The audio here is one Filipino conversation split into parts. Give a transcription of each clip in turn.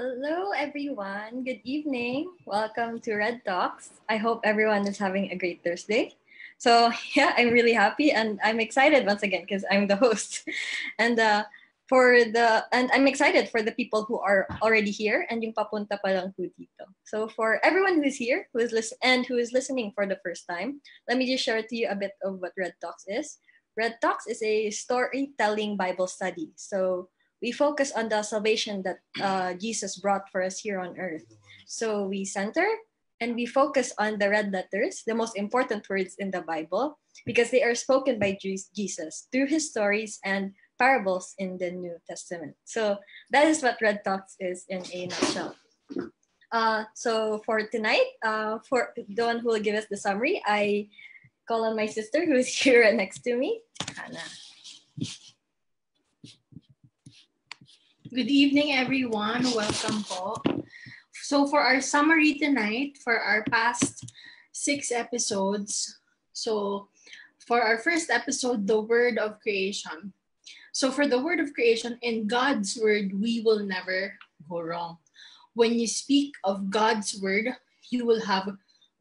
Hello, everyone. Good evening. Welcome to Red Talks. I hope everyone is having a great Thursday. So, yeah, I'm really happy and I'm excited once again because I'm the host. And uh, for the and I'm excited for the people who are already here and yung papunta pa lang dito. So for everyone who's here, who is listen and who is listening for the first time, let me just share to you a bit of what Red Talks is. Red Talks is a storytelling Bible study. So we focus on the salvation that uh, Jesus brought for us here on earth. So we center and we focus on the red letters, the most important words in the Bible, because they are spoken by Jesus through his stories and parables in the New Testament. So that is what Red Talks is in a nutshell. Uh, so for tonight, uh, for the one who will give us the summary, I call on my sister who is here next to me, Hannah. Good evening, everyone. Welcome po. So for our summary tonight, for our past six episodes, so for our first episode, the word of creation. So for the word of creation, in God's word, we will never go wrong. When you speak of God's word, you will have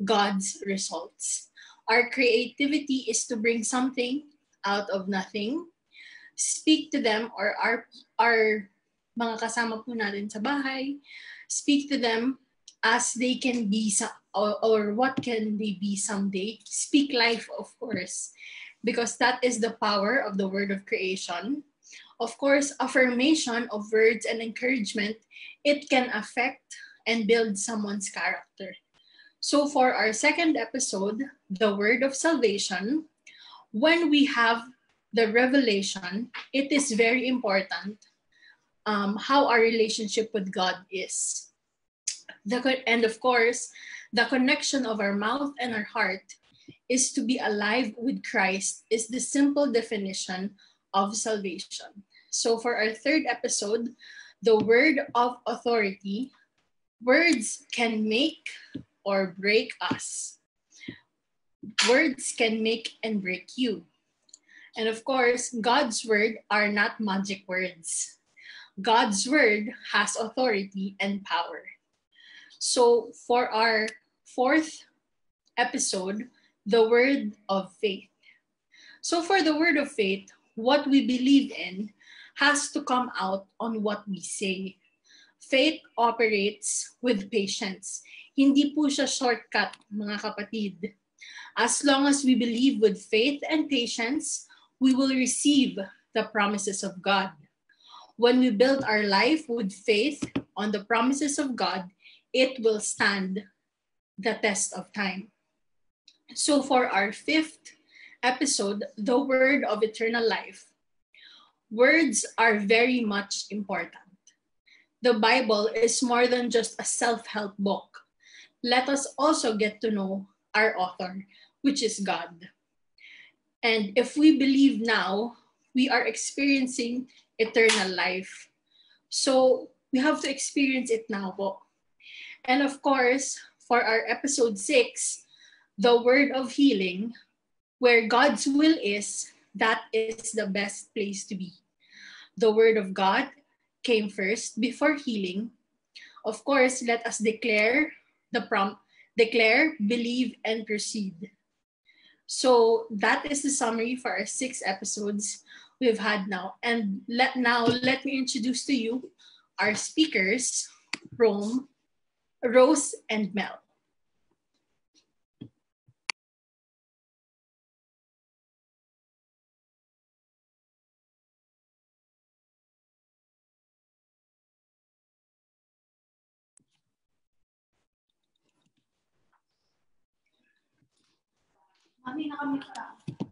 God's results. Our creativity is to bring something out of nothing, speak to them or our, our mga kasama po natin sa bahay. Speak to them as they can be sa, or, or what can they be someday. Speak life, of course, because that is the power of the word of creation. Of course, affirmation of words and encouragement, it can affect and build someone's character. So for our second episode, the word of salvation, when we have the revelation, it is very important um, how our relationship with God is. The, and of course, the connection of our mouth and our heart is to be alive with Christ is the simple definition of salvation. So for our third episode, the word of authority, words can make or break us. Words can make and break you. And of course, God's word are not magic words. God's word has authority and power. So, for our fourth episode, the word of faith. So, for the word of faith, what we believe in has to come out on what we say. Faith operates with patience. Hindi po siya shortcut, mga kapatid. As long as we believe with faith and patience, we will receive the promises of God. When we build our life with faith on the promises of God, it will stand the test of time. So, for our fifth episode, the word of eternal life, words are very much important. The Bible is more than just a self help book. Let us also get to know our author, which is God. And if we believe now, we are experiencing eternal life. So we have to experience it now po. And of course, for our episode 6, the word of healing, where God's will is, that is the best place to be. The word of God came first before healing. Of course, let us declare the prompt, declare, believe, and proceed. So that is the summary for our six episodes we've had now. And let now let me introduce to you our speakers, Rome, Rose, and Mel. Mami, nakamit ka.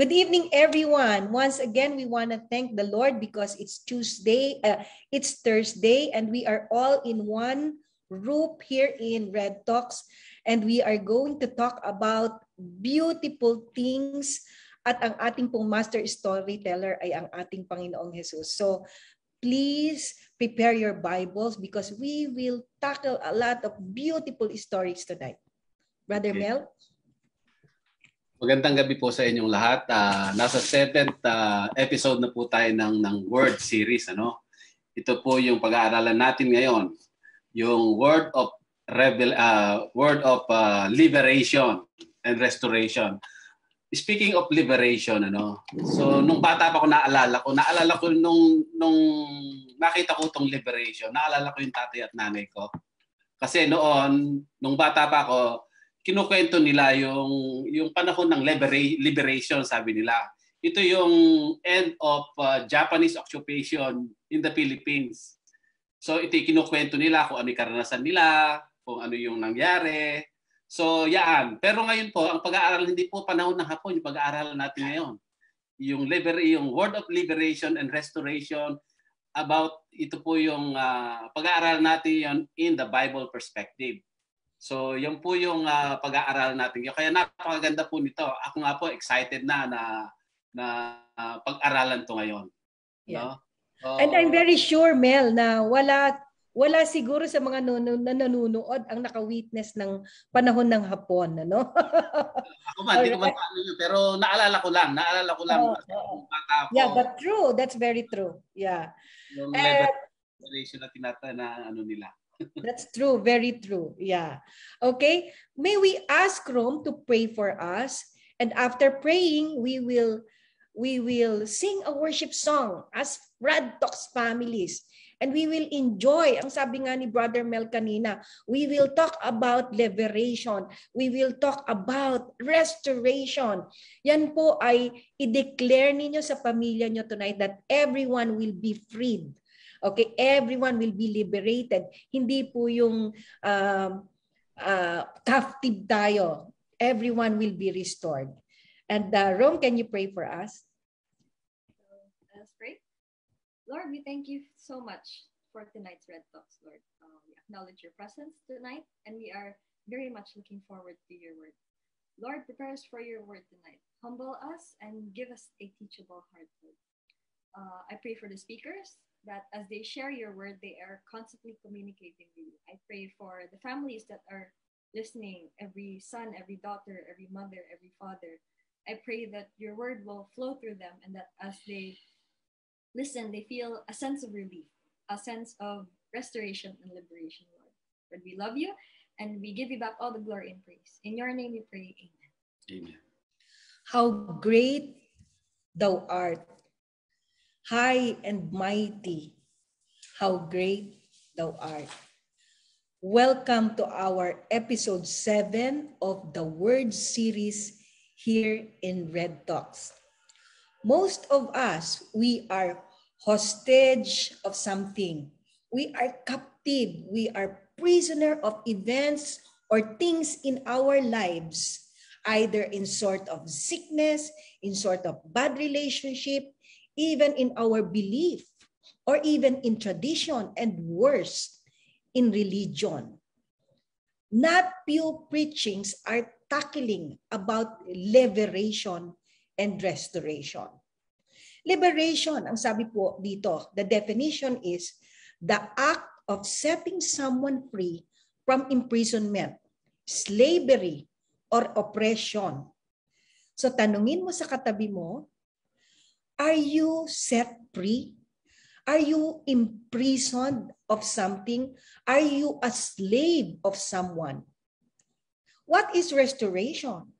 Good evening, everyone. Once again, we want to thank the Lord because it's Tuesday, uh, it's Thursday, and we are all in one roof here in Red Talks, and we are going to talk about beautiful things. At ang ating pong master storyteller ay ang ating Panginoong Jesus. So, please prepare your Bibles because we will tackle a lot of beautiful stories tonight. Brother okay. Mel? Magandang gabi po sa inyong lahat. Uh, nasa seventh uh, episode na po tayo ng, ng Word series. Ano? Ito po yung pag-aaralan natin ngayon, yung word of revel uh, word of uh, liberation and restoration. Speaking of liberation, ano, so nung bata pa ako naalala ko, naalala ko nung, nung nakita ko tong liberation, naalala ko yung tatay at nanay ko. Kasi noon, nung bata pa ako, kinukwento nila yung, yung panahon ng libera- liberation, sabi nila. Ito yung end of uh, Japanese occupation in the Philippines. So ito kinukwento nila kung ano yung karanasan nila, kung ano yung nangyari, So, yaan. Pero ngayon po, ang pag-aaral hindi po panahon ng hapon, yung pag-aaralan natin ngayon. Yung, liber, yung word of liberation and restoration about ito po yung uh, pag-aaral natin yon in the Bible perspective. So, yan po yung uh, pag-aaral natin. Kaya napakaganda po nito. Ako nga po excited na na, na uh, pag-aralan to ngayon. Yeah. No? So, And I'm very sure, Mel, na wala wala siguro sa mga na nanonood ang naka-witness ng panahon ng Hapon, ano? ako man, hindi ko man pero naalala ko lang, naalala ko lang. Oh, oh. Ako, yeah, but true. That's very true. Yeah. Yung uh, na tinata na ano nila. That's true, very true. Yeah. Okay, may we ask Rome to pray for us and after praying, we will we will sing a worship song as Rad Talks families And we will enjoy, ang sabi nga ni Brother Mel kanina, we will talk about liberation. We will talk about restoration. Yan po ay i-declare ninyo sa pamilya nyo tonight that everyone will be freed. Okay, everyone will be liberated. Hindi po yung uh, uh, captive tayo. Everyone will be restored. And uh, Rome, can you pray for us? Let us pray. Lord, we thank you so much for tonight's Red Talks, Lord. Uh, we acknowledge your presence tonight, and we are very much looking forward to your word. Lord, prepare us for your word tonight. Humble us and give us a teachable heart. Uh, I pray for the speakers that as they share your word, they are constantly communicating with you. I pray for the families that are listening, every son, every daughter, every mother, every father. I pray that your word will flow through them and that as they listen, they feel a sense of relief, a sense of restoration and liberation, Lord. Lord, we love you and we give you back all the glory and praise. In your name we pray, Amen. Amen. How great thou art, high and mighty. How great thou art. Welcome to our episode 7 of the Word series here in Red Talks most of us, we are hostage of something. We are captive. We are prisoner of events or things in our lives, either in sort of sickness, in sort of bad relationship, even in our belief, or even in tradition, and worse, in religion. Not few preachings are tackling about liberation and restoration. Liberation, ang sabi po dito, the definition is the act of setting someone free from imprisonment, slavery, or oppression. So tanungin mo sa katabi mo, are you set free? Are you imprisoned of something? Are you a slave of someone? What is restoration?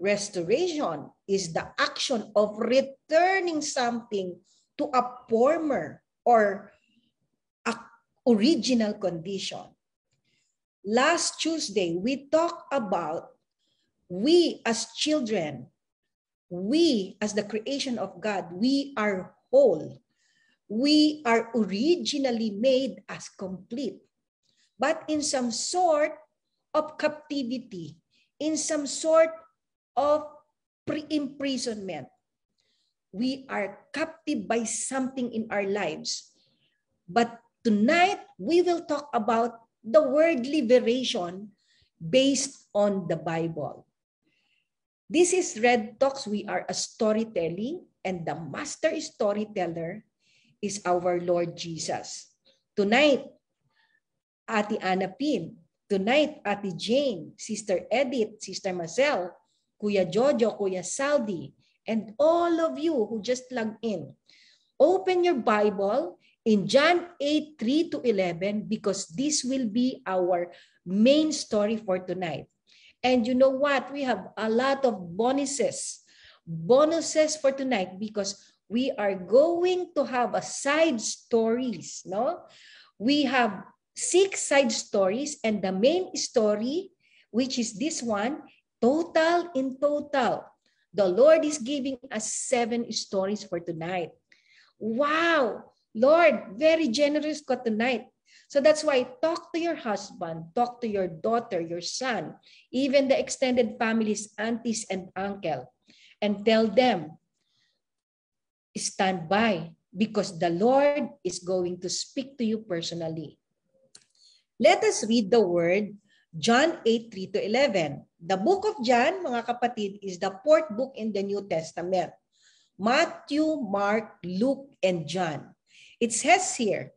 Restoration is the action of returning something to a former or a original condition. Last Tuesday, we talked about we as children, we as the creation of God, we are whole. We are originally made as complete. But in some sort of captivity, in some sort of pre-imprisonment. We are captive by something in our lives. But tonight, we will talk about the word liberation based on the Bible. This is Red Talks. We are a storytelling, and the master storyteller is our Lord Jesus. Tonight, Ati Anna Pin. Tonight, Ati Jane, Sister Edith, Sister Marcel, Kuya Jojo, Kuya Saldi, and all of you who just plugged in. open your Bible in John 8, 3 to 11 because this will be our main story for tonight. And you know what? We have a lot of bonuses. Bonuses for tonight because we are going to have a side stories, no? We have six side stories and the main story, which is this one, total in total. The Lord is giving us seven stories for tonight. Wow! Lord, very generous ko tonight. So that's why talk to your husband, talk to your daughter, your son, even the extended families, aunties and uncle, and tell them, stand by because the Lord is going to speak to you personally. Let us read the word John 8, 3 to 11. The book of John, mga kapatid, is the fourth book in the New Testament. Matthew, Mark, Luke, and John. It says here,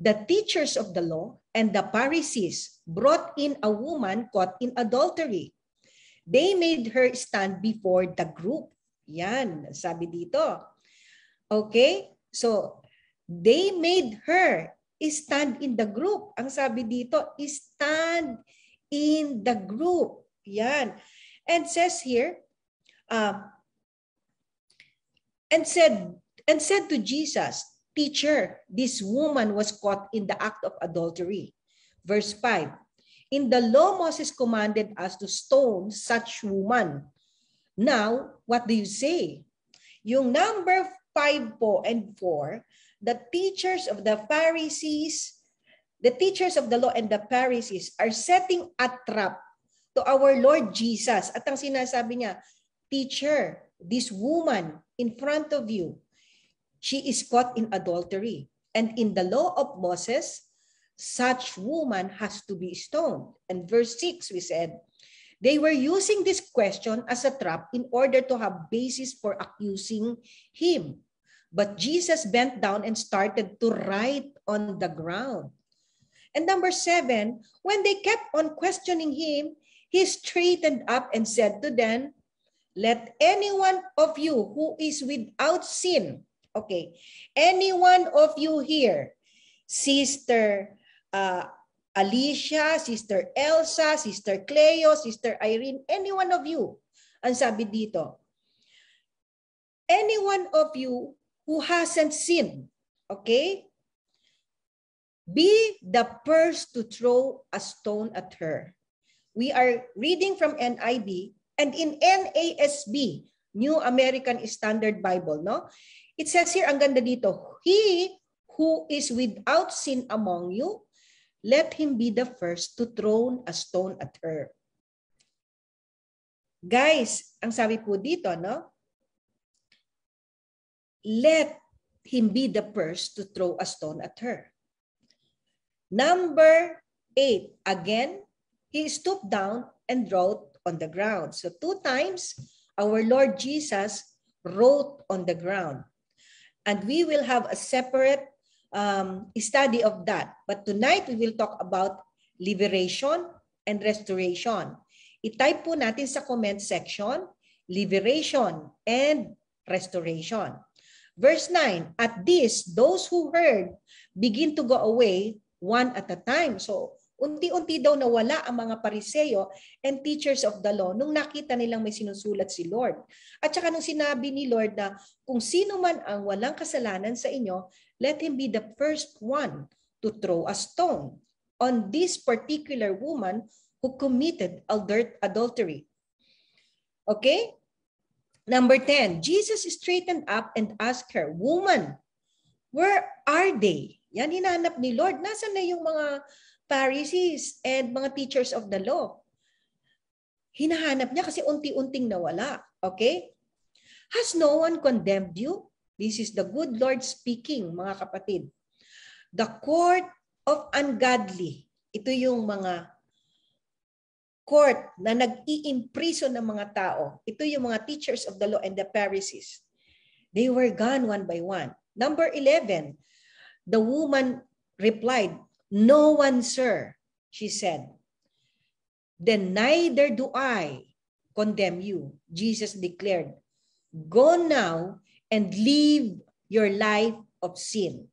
the teachers of the law and the Pharisees brought in a woman caught in adultery. They made her stand before the group. Yan, sabi dito. Okay? So, they made her stand in the group. Ang sabi dito, stand in the group. Yan. And says here, uh, and said, and said to Jesus, Teacher, this woman was caught in the act of adultery. Verse 5, In the law, Moses commanded us to stone such woman. Now, what do you say? Yung number 5 po and 4, the teachers of the Pharisees, the teachers of the law and the Pharisees are setting a trap to our Lord Jesus. At ang sinasabi niya, Teacher, this woman in front of you, she is caught in adultery. And in the law of Moses, such woman has to be stoned. And verse 6, we said, they were using this question as a trap in order to have basis for accusing him. But Jesus bent down and started to write on the ground. And number seven, when they kept on questioning him, he straightened up and said to them, Let any one of you who is without sin Okay. Any one of you here, Sister uh, Alicia, Sister Elsa, Sister Cleo, Sister Irene, any one of you, ang sabi dito, any one of you who hasn't sinned, okay? Be the first to throw a stone at her. We are reading from NIV and in NASB, New American Standard Bible, no? It says here, ang ganda dito, He who is without sin among you, let him be the first to throw a stone at her. Guys, ang sabi po dito, no? Let him be the first to throw a stone at her. Number eight, again, he stooped down and wrote on the ground. So two times, our Lord Jesus wrote on the ground. And we will have a separate um, study of that. But tonight, we will talk about liberation and restoration. I-type po natin sa comment section, liberation and restoration. Verse 9, At this, those who heard begin to go away one at a time. So, unti-unti daw nawala ang mga pariseyo and teachers of the law nung nakita nilang may sinusulat si Lord. At saka nung sinabi ni Lord na kung sino man ang walang kasalanan sa inyo, let him be the first one to throw a stone on this particular woman who committed adultery. Okay? Number 10, Jesus straightened up and asked her, Woman, where are they? Yan hinanap ni Lord. Nasaan na yung mga Pharisees and mga teachers of the law. Hinahanap niya kasi unti-unting nawala. Okay? Has no one condemned you? This is the good Lord speaking, mga kapatid. The court of ungodly. Ito yung mga court na nag-i-imprison ng mga tao. Ito yung mga teachers of the law and the Pharisees. They were gone one by one. Number 11, the woman replied, No one, sir, she said. Then neither do I condemn you, Jesus declared. Go now and leave your life of sin.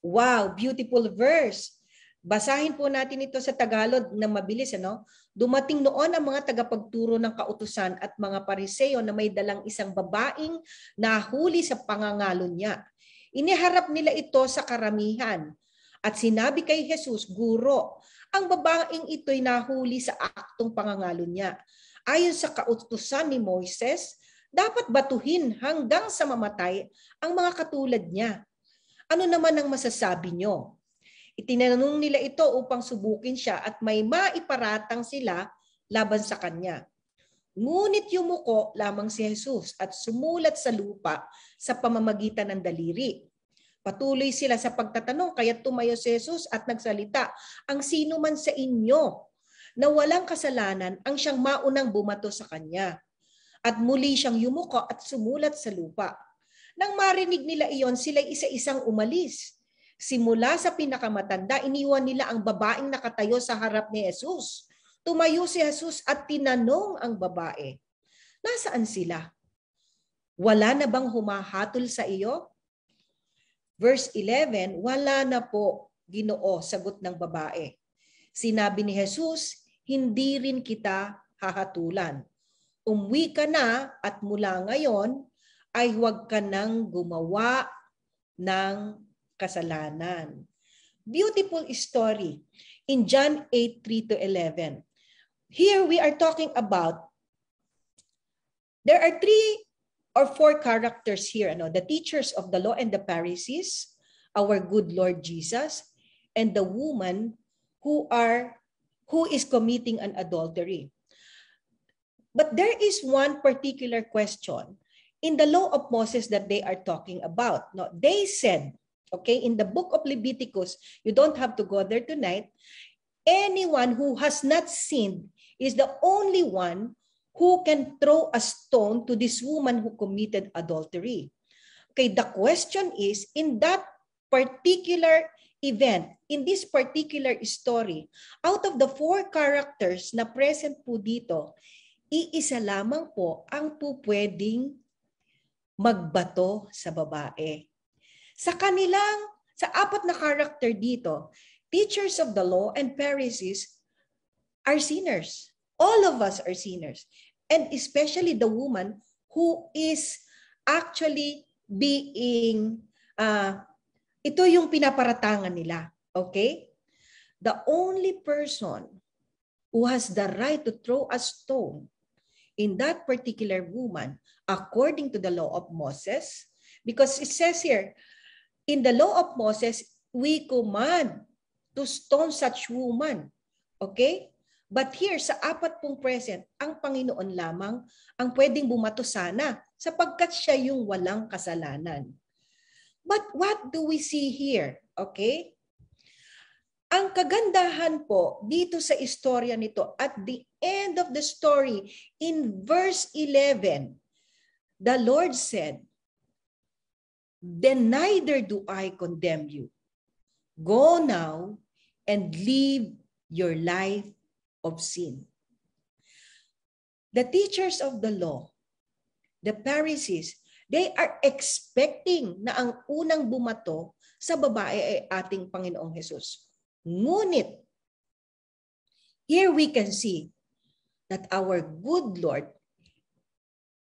Wow, beautiful verse. Basahin po natin ito sa Tagalog na mabilis. Ano? Dumating noon ang mga tagapagturo ng kautusan at mga pariseo na may dalang isang babaeng nahuli sa pangangalo niya. Iniharap nila ito sa karamihan at sinabi kay Jesus, Guro, ang babaeng ito'y nahuli sa aktong pangangalo niya. Ayon sa kautusan ni Moises, dapat batuhin hanggang sa mamatay ang mga katulad niya. Ano naman ang masasabi niyo? Itinanong nila ito upang subukin siya at may maiparatang sila laban sa kanya. Ngunit yumuko lamang si Jesus at sumulat sa lupa sa pamamagitan ng daliri. Patuloy sila sa pagtatanong kaya tumayo si Jesus at nagsalita, ang sino man sa inyo na walang kasalanan ang siyang maunang bumato sa kanya. At muli siyang yumuko at sumulat sa lupa. Nang marinig nila iyon, sila isa-isang umalis Simula sa pinakamatanda, iniwan nila ang babaeng nakatayo sa harap ni Jesus. Tumayo si Jesus at tinanong ang babae, Nasaan sila? Wala na bang humahatol sa iyo? Verse 11, Wala na po, ginoo, sagot ng babae. Sinabi ni Jesus, Hindi rin kita hahatulan. Umuwi ka na at mula ngayon ay huwag ka nang gumawa ng kasalanan. Beautiful story in John 8, 3 to 11. Here we are talking about, there are three or four characters here, ano, the teachers of the law and the Pharisees, our good Lord Jesus, and the woman who are who is committing an adultery. But there is one particular question in the law of Moses that they are talking about. No, they said Okay, in the book of Leviticus, you don't have to go there tonight. Anyone who has not sinned is the only one who can throw a stone to this woman who committed adultery. Okay, the question is in that particular event, in this particular story, out of the four characters na present po dito, iisa lamang po ang po pwedeng magbato sa babae. Sa kanilang, sa apat na character dito, teachers of the law and Pharisees are sinners. All of us are sinners. And especially the woman who is actually being, uh, ito yung pinaparatangan nila. Okay? The only person who has the right to throw a stone in that particular woman, according to the law of Moses, because it says here, In the law of Moses, we command to stone such woman. Okay? But here, sa apat pong present, ang Panginoon lamang ang pwedeng bumato sana sapagkat siya yung walang kasalanan. But what do we see here? Okay? Ang kagandahan po dito sa istorya nito, at the end of the story, in verse 11, the Lord said, then neither do I condemn you. Go now and live your life of sin. The teachers of the law, the Pharisees, they are expecting na ang unang bumato sa babae ay ating Panginoong Jesus. Ngunit, here we can see that our good Lord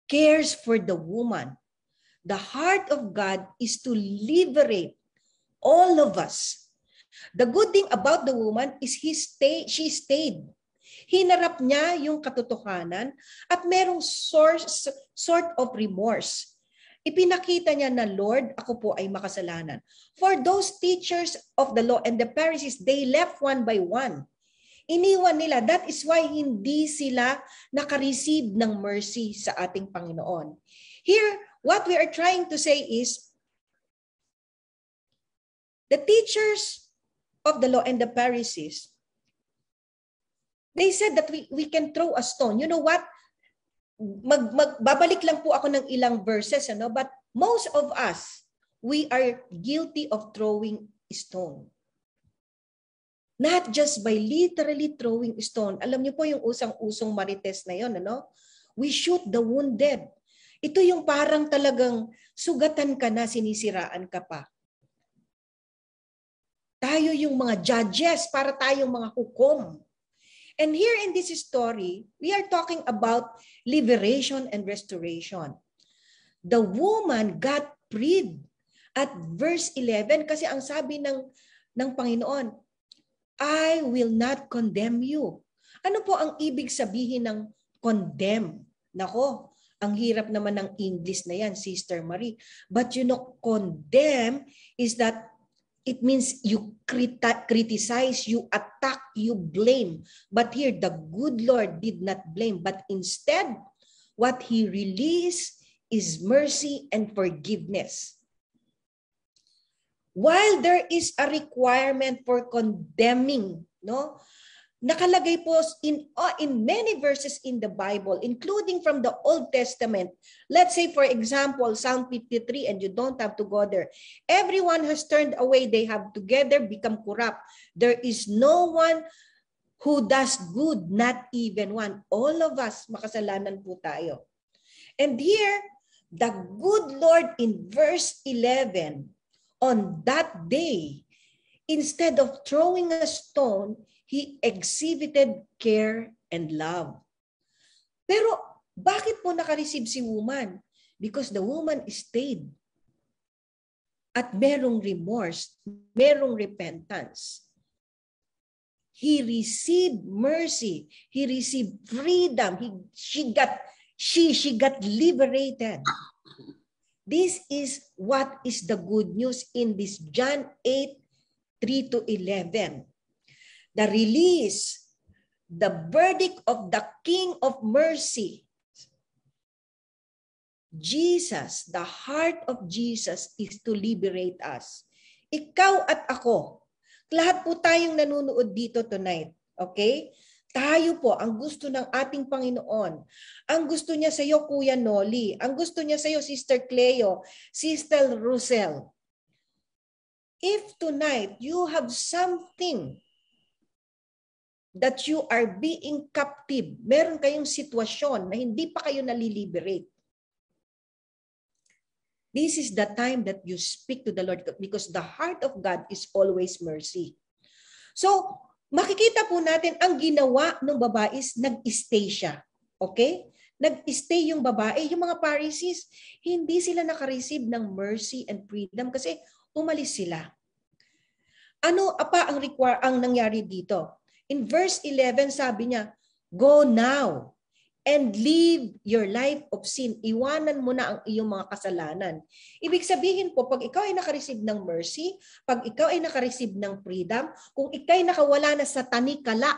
cares for the woman The heart of God is to liberate all of us. The good thing about the woman is he stay, she stayed. Hinarap niya yung katotohanan at merong source, sort of remorse. Ipinakita niya na, Lord, ako po ay makasalanan. For those teachers of the law and the Pharisees, they left one by one. Iniwan nila. That is why hindi sila nakareceive ng mercy sa ating Panginoon. Here, What we are trying to say is the teachers of the law and the Pharisees, they said that we, we can throw a stone. You know what? Mag, magbabalik lang po ako ng ilang verses, ano? but most of us, we are guilty of throwing stone. Not just by literally throwing stone. Alam niyo po yung usang-usong marites na yon, ano? We shoot the wounded. Ito yung parang talagang sugatan ka na, sinisiraan ka pa. Tayo yung mga judges, para tayong mga hukom. And here in this story, we are talking about liberation and restoration. The woman got freed at verse 11 kasi ang sabi ng ng Panginoon, I will not condemn you. Ano po ang ibig sabihin ng condemn? Nako, ang hirap naman ng English na yan, Sister Marie. But you know, condemn is that it means you criticize, you attack, you blame. But here, the good Lord did not blame, but instead, what He released is mercy and forgiveness. While there is a requirement for condemning, no? Nakalagay po in, uh, in many verses in the Bible, including from the Old Testament. Let's say, for example, Psalm 53, and you don't have to go there. Everyone has turned away. They have together become corrupt. There is no one who does good, not even one. All of us, makasalanan po tayo. And here, the good Lord in verse 11, on that day, instead of throwing a stone, he exhibited care and love. Pero bakit po nakareceive si woman? Because the woman stayed. At merong remorse, merong repentance. He received mercy. He received freedom. He, she got she she got liberated. This is what is the good news in this John 8 3 to 11 the release, the verdict of the King of Mercy. Jesus, the heart of Jesus is to liberate us. Ikaw at ako, lahat po tayong nanonood dito tonight, okay? Tayo po, ang gusto ng ating Panginoon. Ang gusto niya sa iyo, Kuya Noli. Ang gusto niya sa iyo, Sister Cleo, Sister Rosel. If tonight you have something that you are being captive. Meron kayong sitwasyon na hindi pa kayo naliliberate. This is the time that you speak to the Lord because the heart of God is always mercy. So, makikita po natin ang ginawa ng babae is nag-stay siya. Okay? Nag-stay yung babae. Yung mga Pharisees, hindi sila nakareceive ng mercy and freedom kasi umalis sila. Ano pa ang require ang nangyari dito? In verse 11, sabi niya, Go now and leave your life of sin. Iwanan mo na ang iyong mga kasalanan. Ibig sabihin po, pag ikaw ay nakareceive ng mercy, pag ikaw ay nakareceive ng freedom, kung ikaw ay nakawala na sa tanikala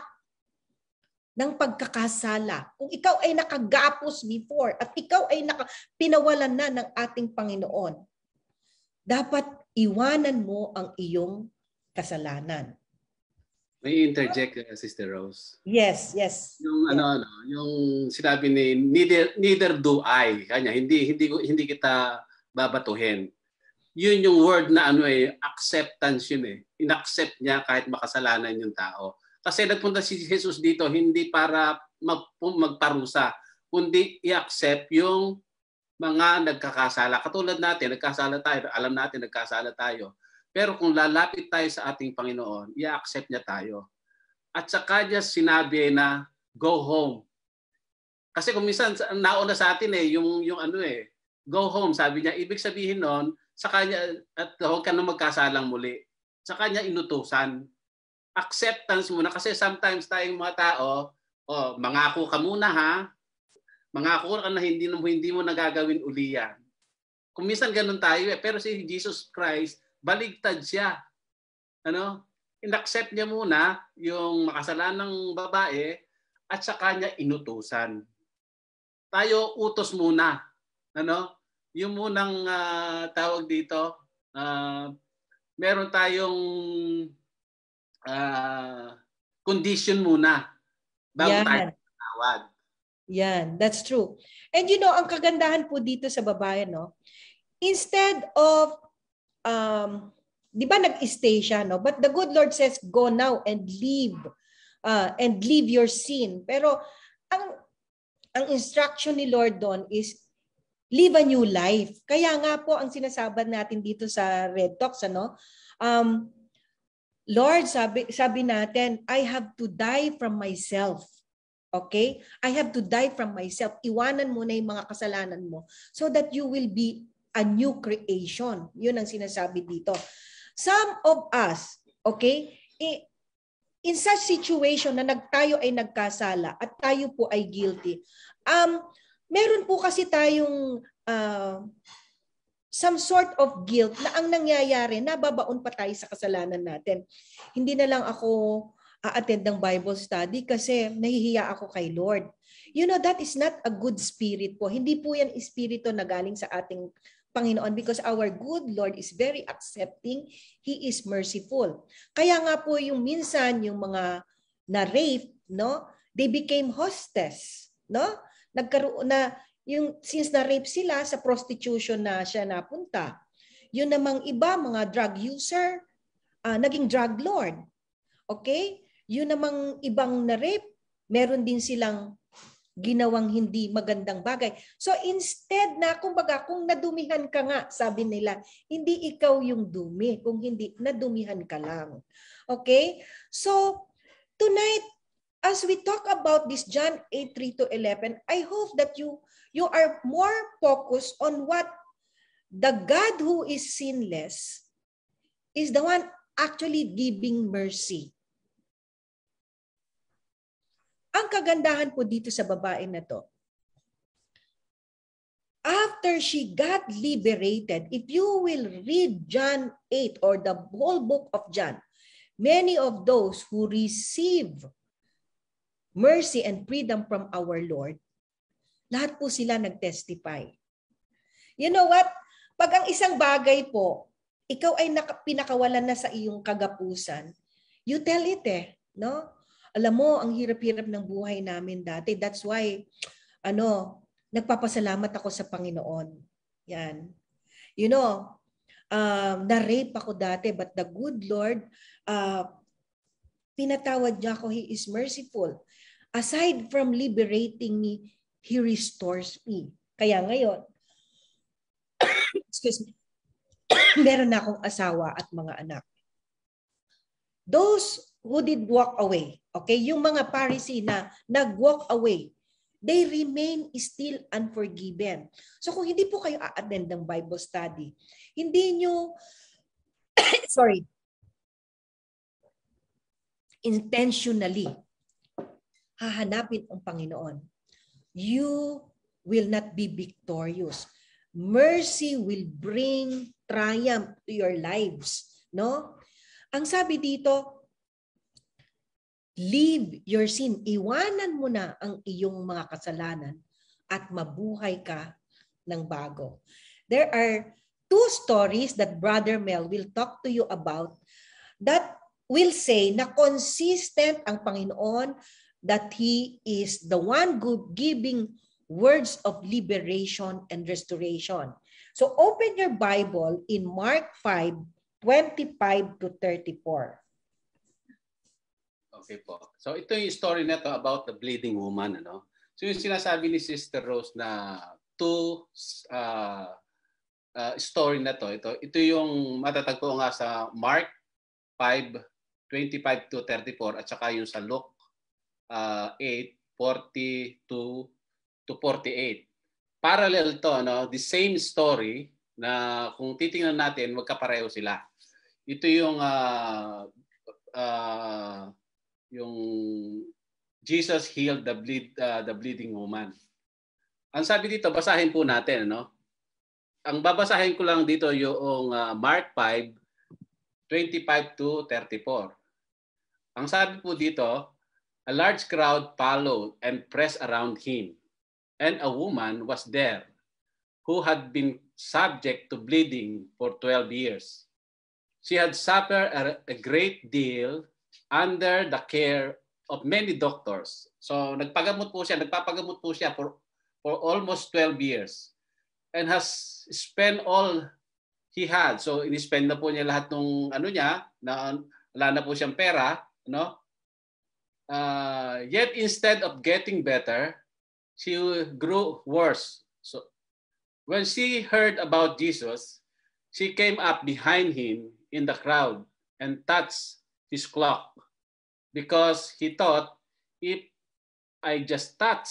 ng pagkakasala, kung ikaw ay nakagapos before at ikaw ay naka, pinawalan na ng ating Panginoon, dapat iwanan mo ang iyong kasalanan. May interject uh, Sister Rose. Yes, yes. Yung ano ano, yung sinabi ni neither neither do I. Kanya hindi hindi hindi kita babatuhin. Yun yung word na ano eh acceptance yun eh. Inaccept niya kahit makasalanan yung tao. Kasi nagpunta si Jesus dito hindi para mag, magparusa, kundi i-accept yung mga nagkakasala. Katulad natin, nagkasala tayo, alam natin nagkasala tayo. Pero kung lalapit tayo sa ating Panginoon, i-accept niya tayo. At sa kanya sinabi na go home. Kasi kung minsan nauna sa atin eh yung yung ano eh go home sabi niya ibig sabihin noon sa kanya at huwag ka na magkasalang muli. Sa kanya inutusan. Acceptance muna kasi sometimes tayong mga tao oh mangako ka muna ha. Mangako ka na hindi mo hindi mo nagagawin uli yan. Kung minsan ganun tayo eh pero si Jesus Christ baligtad siya. Ano? Inaccept niya muna yung makasalanang babae at sa kanya inutusan. Tayo utos muna. Ano? Yung munang uh, tawag dito, uh, meron tayong uh, condition muna bago Yan. tayo tawag. Yan, that's true. And you know, ang kagandahan po dito sa babae, no? Instead of um, di ba nag-stay siya, no? But the good Lord says, go now and leave. Uh, and leave your sin. Pero ang ang instruction ni Lord doon is live a new life. Kaya nga po ang sinasabi natin dito sa Red Talks, ano, um, Lord, sabi, sabi natin, I have to die from myself. Okay? I have to die from myself. Iwanan mo na yung mga kasalanan mo so that you will be a new creation. Yun ang sinasabi dito. Some of us, okay, in such situation na nagtayo ay nagkasala at tayo po ay guilty, um, meron po kasi tayong uh, some sort of guilt na ang nangyayari, nababaon pa tayo sa kasalanan natin. Hindi na lang ako a-attend ng Bible study kasi nahihiya ako kay Lord. You know, that is not a good spirit po. Hindi po yan espiritu na galing sa ating Panginoon because our good Lord is very accepting. He is merciful. Kaya nga po yung minsan yung mga na-rape, no? They became hostess, no? Nagkaroon na yung since na-rape sila sa prostitution na siya napunta. Yun namang iba, mga drug user, uh, naging drug lord. Okay? Yun namang ibang na-rape, meron din silang ginawang hindi magandang bagay. So instead na, kumbaga, kung nadumihan ka nga, sabi nila, hindi ikaw yung dumi, kung hindi, nadumihan ka lang. Okay? So, tonight, as we talk about this John 8, 3 to 11, I hope that you, you are more focused on what the God who is sinless is the one actually giving mercy. Ang kagandahan po dito sa babae na to, after she got liberated, if you will read John 8 or the whole book of John, many of those who receive mercy and freedom from our Lord, lahat po sila nag-testify. You know what? Pag ang isang bagay po, ikaw ay pinakawalan na sa iyong kagapusan, you tell it eh, no? Alam mo, ang hirap-hirap ng buhay namin dati. That's why, ano, nagpapasalamat ako sa Panginoon. Yan. You know, um, na-rape ako dati, but the good Lord, uh, pinatawad niya ako. He is merciful. Aside from liberating me, He restores me. Kaya ngayon, excuse me, meron na akong asawa at mga anak. Those who did walk away, okay, yung mga Pharisee na nag-walk away, they remain still unforgiven. So kung hindi po kayo a-attend ng Bible study, hindi nyo, sorry, intentionally hahanapin ang Panginoon, you will not be victorious. Mercy will bring triumph to your lives. No? Ang sabi dito, Leave your sin. Iwanan mo na ang iyong mga kasalanan at mabuhay ka ng bago. There are two stories that Brother Mel will talk to you about that will say na consistent ang Panginoon that He is the one giving words of liberation and restoration. So open your Bible in Mark 5, 25 to 34. Okay po. So ito yung story na to about the bleeding woman. Ano? So yung sinasabi ni Sister Rose na two uh, uh, story na to, ito, ito yung matatagpo nga sa Mark 5, 25 to 34 at saka yung sa Luke uh, 8, 40 to, to 48. Parallel to, no? the same story na kung titingnan natin, magkapareho sila. Ito yung uh, uh, yung Jesus healed the bleed uh, the bleeding woman. Ang sabi dito, basahin po natin, no? Ang babasahin ko lang dito yung uh, Mark 5 25 to 34. Ang sabi po dito, a large crowd followed and pressed around him, and a woman was there who had been subject to bleeding for 12 years. She had suffered a, a great deal under the care of many doctors. So nagpagamot po siya, nagpapagamot po siya for, for almost 12 years and has spent all he had. So in-spend na po niya lahat ng ano niya, na wala na po siyang pera, no? Uh, yet instead of getting better, she grew worse. So When she heard about Jesus, she came up behind him in the crowd and touched his cloak because he thought, if I just touch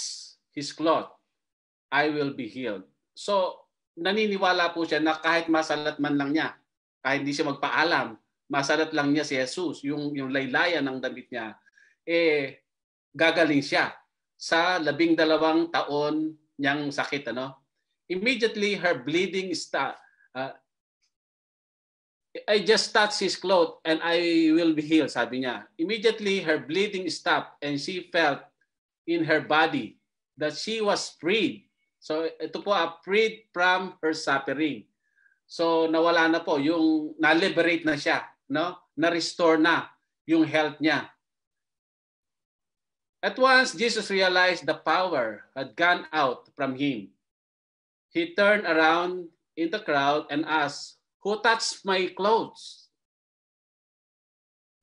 his cloth, I will be healed. So, naniniwala po siya na kahit masalat man lang niya, kahit hindi siya magpaalam, masalat lang niya si Jesus, yung, yung laylayan ng damit niya, eh, gagaling siya sa labing dalawang taon niyang sakit. Ano? Immediately, her bleeding stopped. Uh, I just touched his cloth and I will be healed, sabi niya. Immediately, her bleeding stopped and she felt in her body that she was freed. So ito po, uh, freed from her suffering. So nawala na po, yung na-liberate na siya, no? Na-restore na yung health niya. At once, Jesus realized the power had gone out from him. He turned around in the crowd and asked, Who touched my clothes?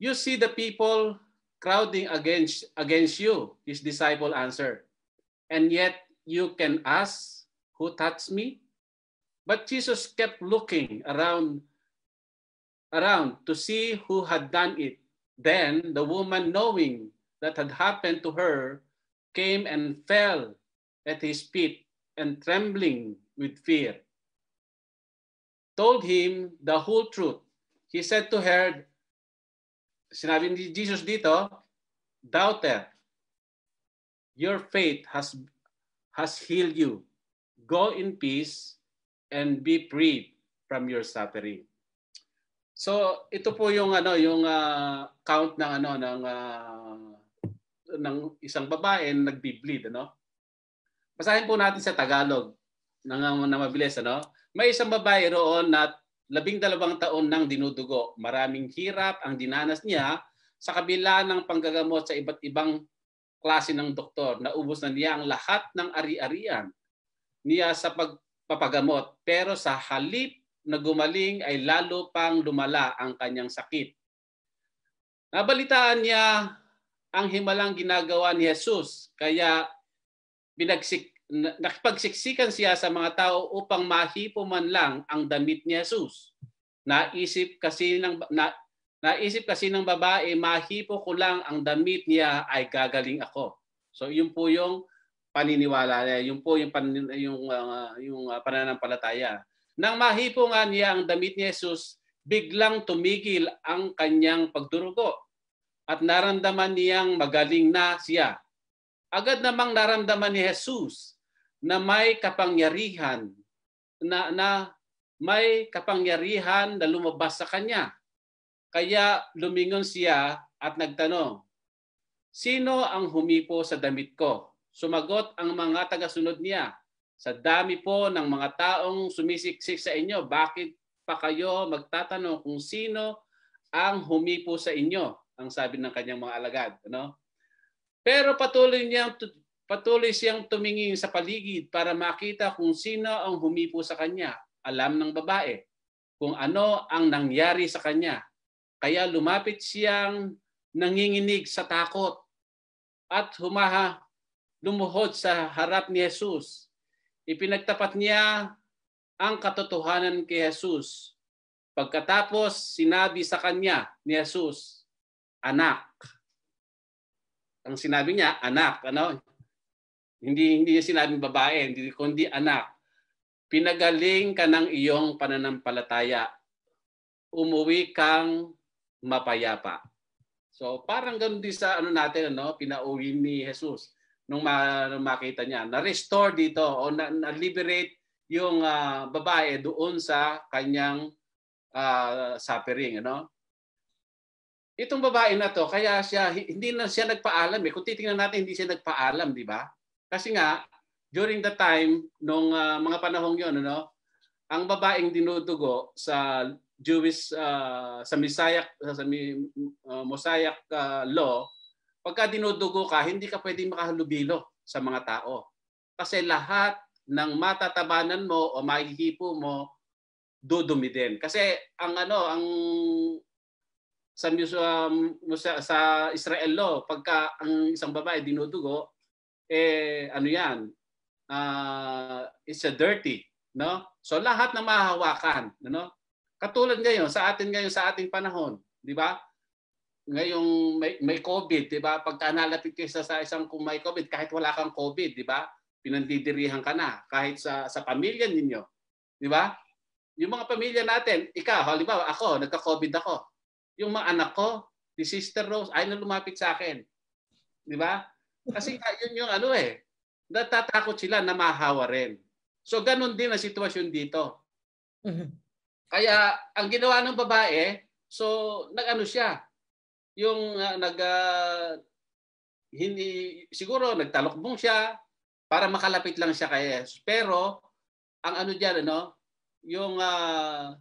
You see the people crowding against, against you, his disciple answered. And yet you can ask, Who touched me? But Jesus kept looking around, around to see who had done it. Then the woman, knowing that had happened to her came and fell at his feet and trembling with fear told him the whole truth. He said to her, sinabi ni Jesus dito, Daughter, your faith has, has healed you. Go in peace and be freed from your suffering. So ito po yung ano yung uh, count ng ano ng uh, ng isang babae na nagbi-bleed, ano? Basahin po natin sa Tagalog nang na mabilis, ano? May isang babae roon na labing dalawang taon nang dinudugo. Maraming hirap ang dinanas niya sa kabila ng panggagamot sa iba't ibang klase ng doktor. Naubos na niya ang lahat ng ari-arian niya sa pagpapagamot. Pero sa halip na gumaling ay lalo pang lumala ang kanyang sakit. Nabalitaan niya ang himalang ginagawa ni Jesus. Kaya binagsik, nakipagsiksikan siya sa mga tao upang mahipo man lang ang damit ni Jesus. Naisip kasi ng na, naisip kasi ng babae, mahipo ko lang ang damit niya ay gagaling ako. So yun po yung paniniwala niya, yun po yung pan, yung uh, yung uh, pananampalataya. Nang mahipo nga niya ang damit ni Jesus, biglang tumigil ang kanyang pagdurugo at naramdaman niyang magaling na siya. Agad namang naramdaman ni Jesus na may kapangyarihan na, na may kapangyarihan na lumabas sa kanya. Kaya lumingon siya at nagtanong, Sino ang humipo sa damit ko? Sumagot ang mga tagasunod niya, Sa dami po ng mga taong sumisiksik sa inyo, bakit pa kayo magtatanong kung sino ang humipo sa inyo? ang sabi ng kanyang mga alagad. Ano? Pero patuloy niyang patuloy siyang tumingin sa paligid para makita kung sino ang humipo sa kanya. Alam ng babae kung ano ang nangyari sa kanya. Kaya lumapit siyang nanginginig sa takot at humaha lumuhod sa harap ni Jesus. Ipinagtapat niya ang katotohanan kay Jesus. Pagkatapos sinabi sa kanya ni Jesus, anak. Ang sinabi niya, anak, ano? Hindi hindi niya sinabing babae, hindi kundi anak. Pinagaling ka ng iyong pananampalataya. Umuwi kang mapayapa. So parang ganoon din sa ano natin ano, pinauwi ni Jesus nung, ma- nung makita niya. Na-restore dito o na-liberate yung uh, babae doon sa kanyang uh, suffering, ano? Itong babae na to, kaya siya hindi na siya nagpaalam eh. Kung titingnan natin, hindi siya nagpaalam, di ba? Kasi nga during the time nung uh, mga panahong 'yon, ano, ang babaeng dinudugo sa Jewish uh, sa Messiah sa uh, Mosaic uh, law, pagka dinudugo ka, hindi ka pwedeng makahalubilo sa mga tao. Kasi lahat ng matatabanan mo o mahihipo mo dudumi din. Kasi ang ano, ang sa um, sa, sa Israel law, pagka ang isang babae dinudugo, eh ano yan, uh, it's a dirty. No? So lahat na mahahawakan, no? Katulad ngayon sa atin ngayon sa ating panahon, di ba? Ngayong may, may COVID, di ba? Pagka nalapit kayo sa, sa isang kung may COVID, kahit wala kang COVID, di ba? Pinandidirihan ka na kahit sa sa pamilya ninyo. Di ba? Yung mga pamilya natin, ikaw, halimbawa ako, nagka-COVID ako. Yung mga anak ko, si Sister Rose, ay na lumapit sa akin. Di ba? Kasi yun yung ano eh, natatakot sila na mahawa rin. So ganun din ang sitwasyon dito. Mhm. Kaya ang ginawa ng babae, so nag-ano siya, yung uh, nag uh, hindi siguro nagtalokbong siya para makalapit lang siya kay Jesus. Pero ang ano diyan ano, yung uh,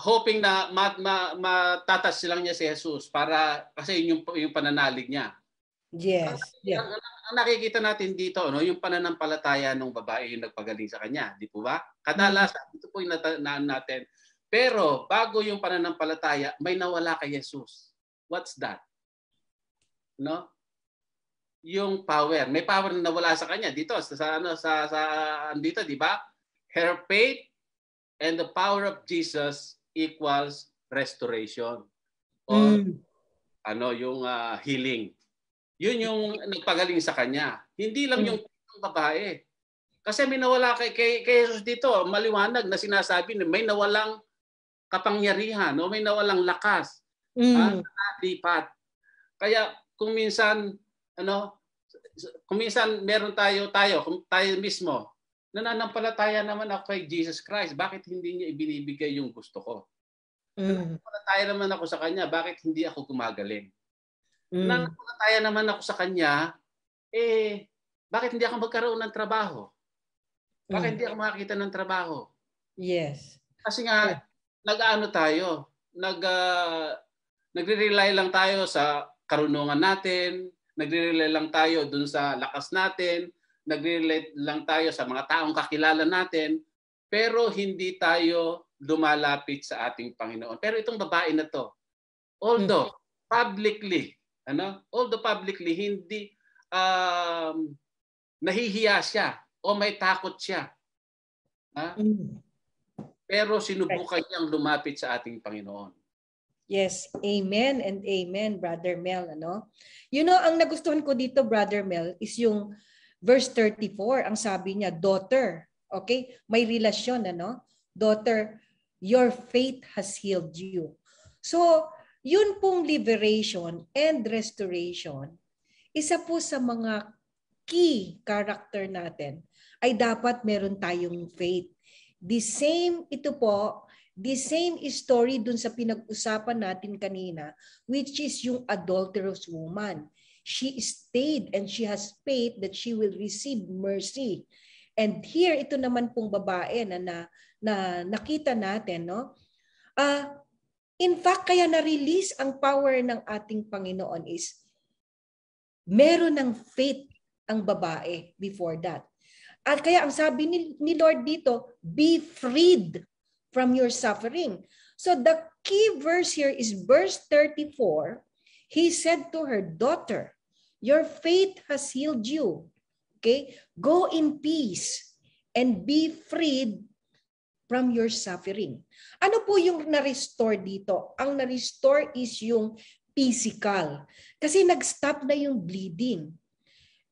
hoping na mat, ma, matatas lang niya si Jesus para kasi yun yung yung pananalig niya. Yes. Ang, ang, ang nakikita natin dito, no, yung pananampalataya ng babae yung nagpagaling sa kanya, di po ba? Kadalasan, ito po yung naan natin. Pero bago yung pananampalataya, may nawala kay Jesus. What's that? No? Yung power. May power na nawala sa kanya dito sa, sa ano sa sa dito, di ba? Her faith and the power of Jesus equals restoration or Mm. ano yung uh, healing. Yun yung nagpagaling sa kanya. Hindi lang Mm. yung babae. Kasi may nawala kay, kay, kay Jesus dito, maliwanag na sinasabi na may nawalang kapangyarihan, no? may nawalang lakas, Mm. lipat. Kaya kung minsan ano, kung minsan meron tayo tayo, tayo mismo, nananampalataya naman ako kay Jesus Christ. Bakit hindi niya ibinibigay yung gusto ko? Mm. Nananampalataya naman ako sa kanya. Bakit hindi ako gumagaling? Mm. Nananampalataya naman ako sa kanya. Eh, bakit hindi ako magkaroon ng trabaho? Bakit Mm. hindi ako makakita ng trabaho? Yes. Kasi nga, nag-ano tayo, nag, uh, nagre-rely lang tayo sa karunungan natin, nagre-rely lang tayo dun sa lakas natin, nagre-rely lang tayo sa mga taong kakilala natin, pero hindi tayo lumalapit sa ating Panginoon. Pero itong babae na to, although publicly, ano, although publicly hindi um, nahihiya siya o may takot siya. Ha? Mm. Pero sinubukan niyang lumapit sa ating Panginoon. Yes, amen and amen, Brother Mel. Ano? You know, ang nagustuhan ko dito, Brother Mel, is yung verse 34. Ang sabi niya, daughter. Okay? May relasyon, ano? Daughter, your faith has healed you. So, yun pong liberation and restoration, isa po sa mga key character natin ay dapat meron tayong faith. The same, ito po, the same story dun sa pinag-usapan natin kanina, which is yung adulterous woman. She stayed and she has faith that she will receive mercy. And here, ito naman pong babae na, na, na nakita natin, no? Uh, in fact, kaya na-release ang power ng ating Panginoon is meron ng faith ang babae before that. At kaya ang sabi ni, ni Lord dito, be freed from your suffering. So the key verse here is verse 34. He said to her, daughter, your faith has healed you. Okay? Go in peace and be freed from your suffering. Ano po yung na-restore dito? Ang na-restore is yung physical. Kasi nag-stop na yung bleeding.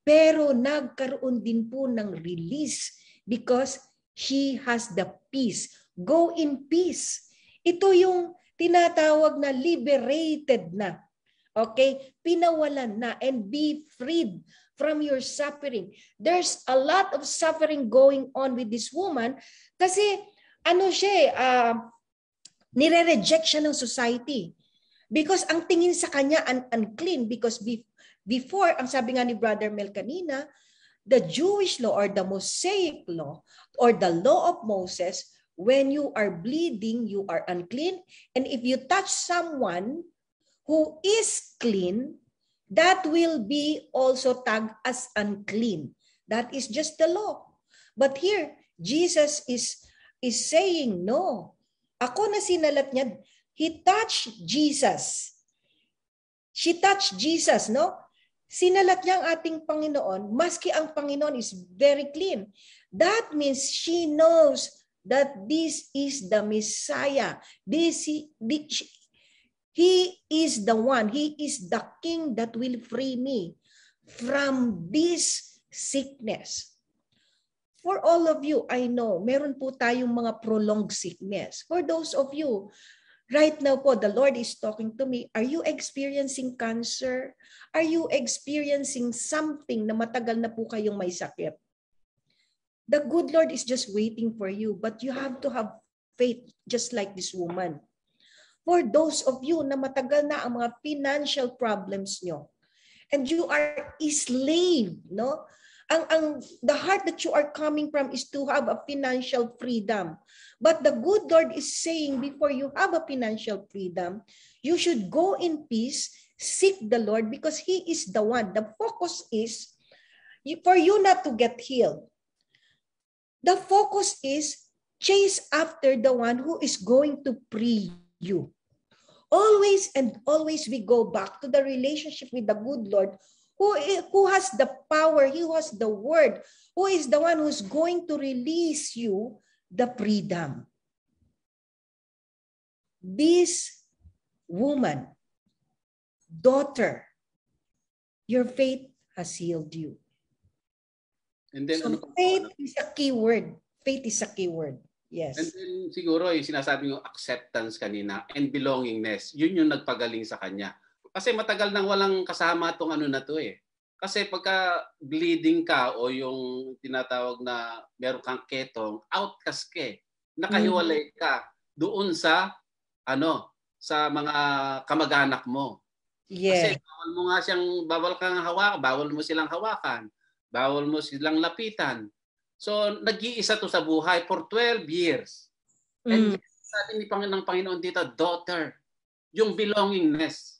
Pero nagkaroon din po ng release because she has the peace. Go in peace. Ito yung tinatawag na liberated na. Okay? Pinawalan na and be freed from your suffering. There's a lot of suffering going on with this woman kasi ano siya, uh, nire-reject siya ng society. Because ang tingin sa kanya un- unclean because be- before, ang sabi nga ni Brother Mel kanina, the Jewish law or the Mosaic law or the law of Moses, when you are bleeding, you are unclean. And if you touch someone who is clean, that will be also tagged as unclean. That is just the law. But here, Jesus is, is saying, no. Ako na sinalat niya, he touched Jesus. She touched Jesus, no? Sinalat niya ang ating Panginoon, maski ang Panginoon is very clean. That means she knows that this is the Messiah. This he is the one, he is the king that will free me from this sickness. For all of you, I know, meron po tayong mga prolonged sickness. For those of you Right now po, the Lord is talking to me. Are you experiencing cancer? Are you experiencing something na matagal na po kayong may sakit? The good Lord is just waiting for you, but you have to have faith just like this woman. For those of you na matagal na ang mga financial problems nyo, and you are a slave, no? Ang, ang, the heart that you are coming from is to have a financial freedom. But the good Lord is saying before you have a financial freedom, you should go in peace, seek the Lord because He is the one. The focus is for you not to get healed. The focus is chase after the one who is going to free you. Always and always we go back to the relationship with the good Lord who, who has the power, he has the word, who is the one who's going to release you the freedom. This woman, daughter, your faith has healed you. And then, so ano, faith is a key word. Faith is a key word. Yes. And then siguro yung sinasabi yung acceptance kanina and belongingness, yun yung nagpagaling sa kanya. Kasi matagal nang walang kasama tong ano na to eh. Kasi pagka bleeding ka o yung tinatawag na meron kang ketong, outcast ka eh. Nakahiwalay mm. ka doon sa ano sa mga kamag-anak mo. Yeah. Kasi bawal mo nga siyang bawal kang hawakan, bawal mo silang hawakan, bawal mo silang lapitan. So nag-iisa to sa buhay for 12 years. And mm. sabi ni Panginoon ng Panginoon dito, daughter, yung belongingness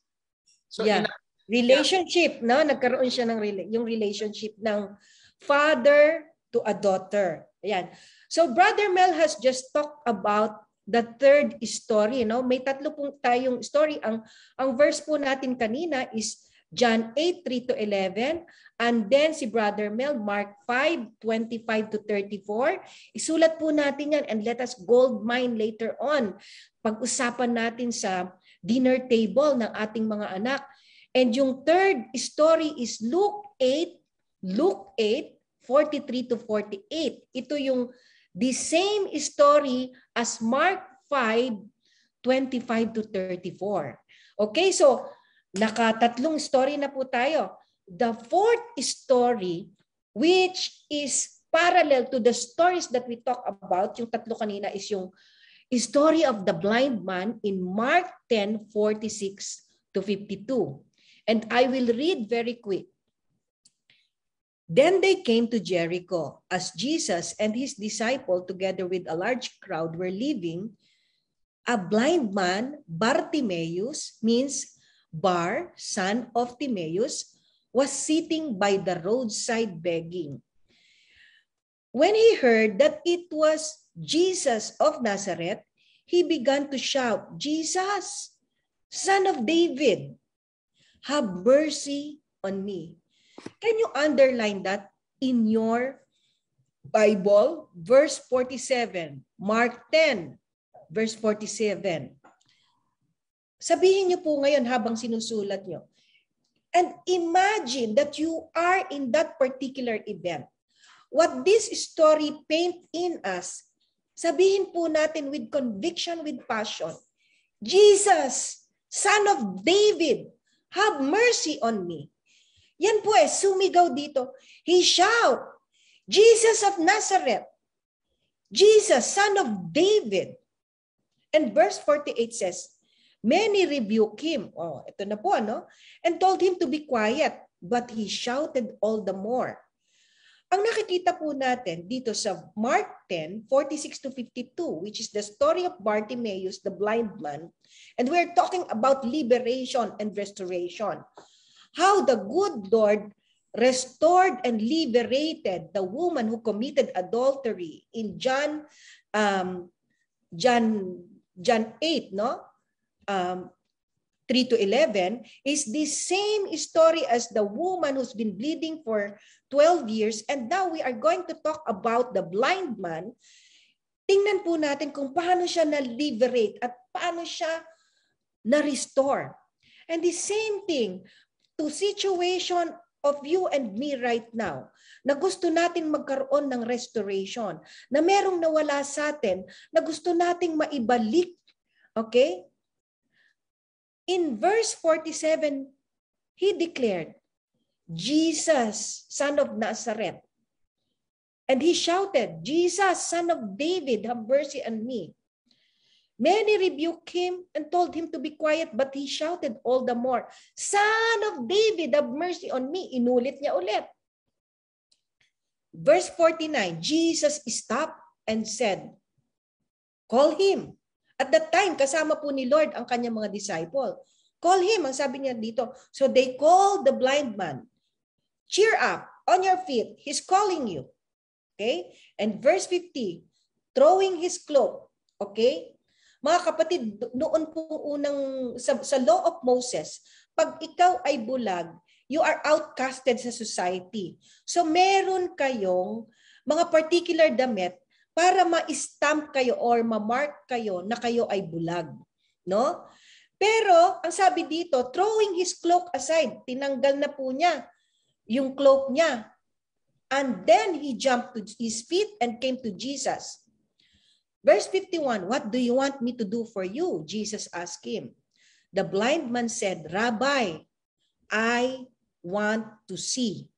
So yeah. ina- relationship, no? Nagkaroon siya ng yung relationship ng father to a daughter. Ayan. So Brother Mel has just talked about the third story, no? May tatlo pong tayong story. Ang ang verse po natin kanina is John 8, 3 to 11. And then si Brother Mel, Mark 5, 25 to 34. Isulat po natin yan and let us gold mine later on. Pag-usapan natin sa dinner table ng ating mga anak. And yung third story is Luke 8, Luke 8, 43 to 48. Ito yung the same story as Mark 5, 25 to 34. Okay, so nakatatlong story na po tayo. The fourth story, which is parallel to the stories that we talk about, yung tatlo kanina is yung story of the blind man in Mark 10, 46 to 52. And I will read very quick. Then they came to Jericho as Jesus and his disciple together with a large crowd were leaving. A blind man, Bartimaeus, means Bar, son of Timaeus, was sitting by the roadside begging. When he heard that it was Jesus of Nazareth, he began to shout, Jesus, son of David, have mercy on me. Can you underline that in your Bible? Verse 47, Mark 10, verse 47. Sabihin niyo po ngayon habang sinusulat niyo. And imagine that you are in that particular event. What this story paint in us Sabihin po natin with conviction, with passion, Jesus, Son of David, have mercy on me. Yan po eh, sumigaw dito. He shout, Jesus of Nazareth, Jesus, Son of David. And verse 48 says, Many rebuke him. Oh, ito na po, ano? And told him to be quiet, but he shouted all the more. Ang nakikita po natin dito sa Mark 10, 46 to 52, which is the story of Bartimaeus, the blind man, and we're talking about liberation and restoration. How the good Lord restored and liberated the woman who committed adultery in John um, John John 8, no? Um, 3 to 11 is the same story as the woman who's been bleeding for 12 years. And now we are going to talk about the blind man. Tingnan po natin kung paano siya na-liberate at paano siya na-restore. And the same thing to situation of you and me right now na gusto natin magkaroon ng restoration, na merong nawala sa atin, na gusto nating maibalik. Okay? In verse 47, he declared, Jesus, son of Nazareth. And he shouted, Jesus, son of David, have mercy on me. Many rebuked him and told him to be quiet, but he shouted all the more, Son of David, have mercy on me. Inulit niya ulit. Verse 49, Jesus stopped and said, Call him. At that time, kasama po ni Lord ang kanyang mga disciple. Call him, ang sabi niya dito. So they called the blind man. Cheer up, on your feet, he's calling you. Okay? And verse 50, throwing his cloak. Okay? Mga kapatid, noon po unang, sa, sa law of Moses, pag ikaw ay bulag, you are outcasted sa society. So meron kayong mga particular damit para ma-stamp kayo or ma-mark kayo na kayo ay bulag. No? Pero, ang sabi dito, throwing his cloak aside, tinanggal na po niya yung cloak niya. And then he jumped to his feet and came to Jesus. Verse 51, What do you want me to do for you? Jesus asked him. The blind man said, Rabbi, I want to see.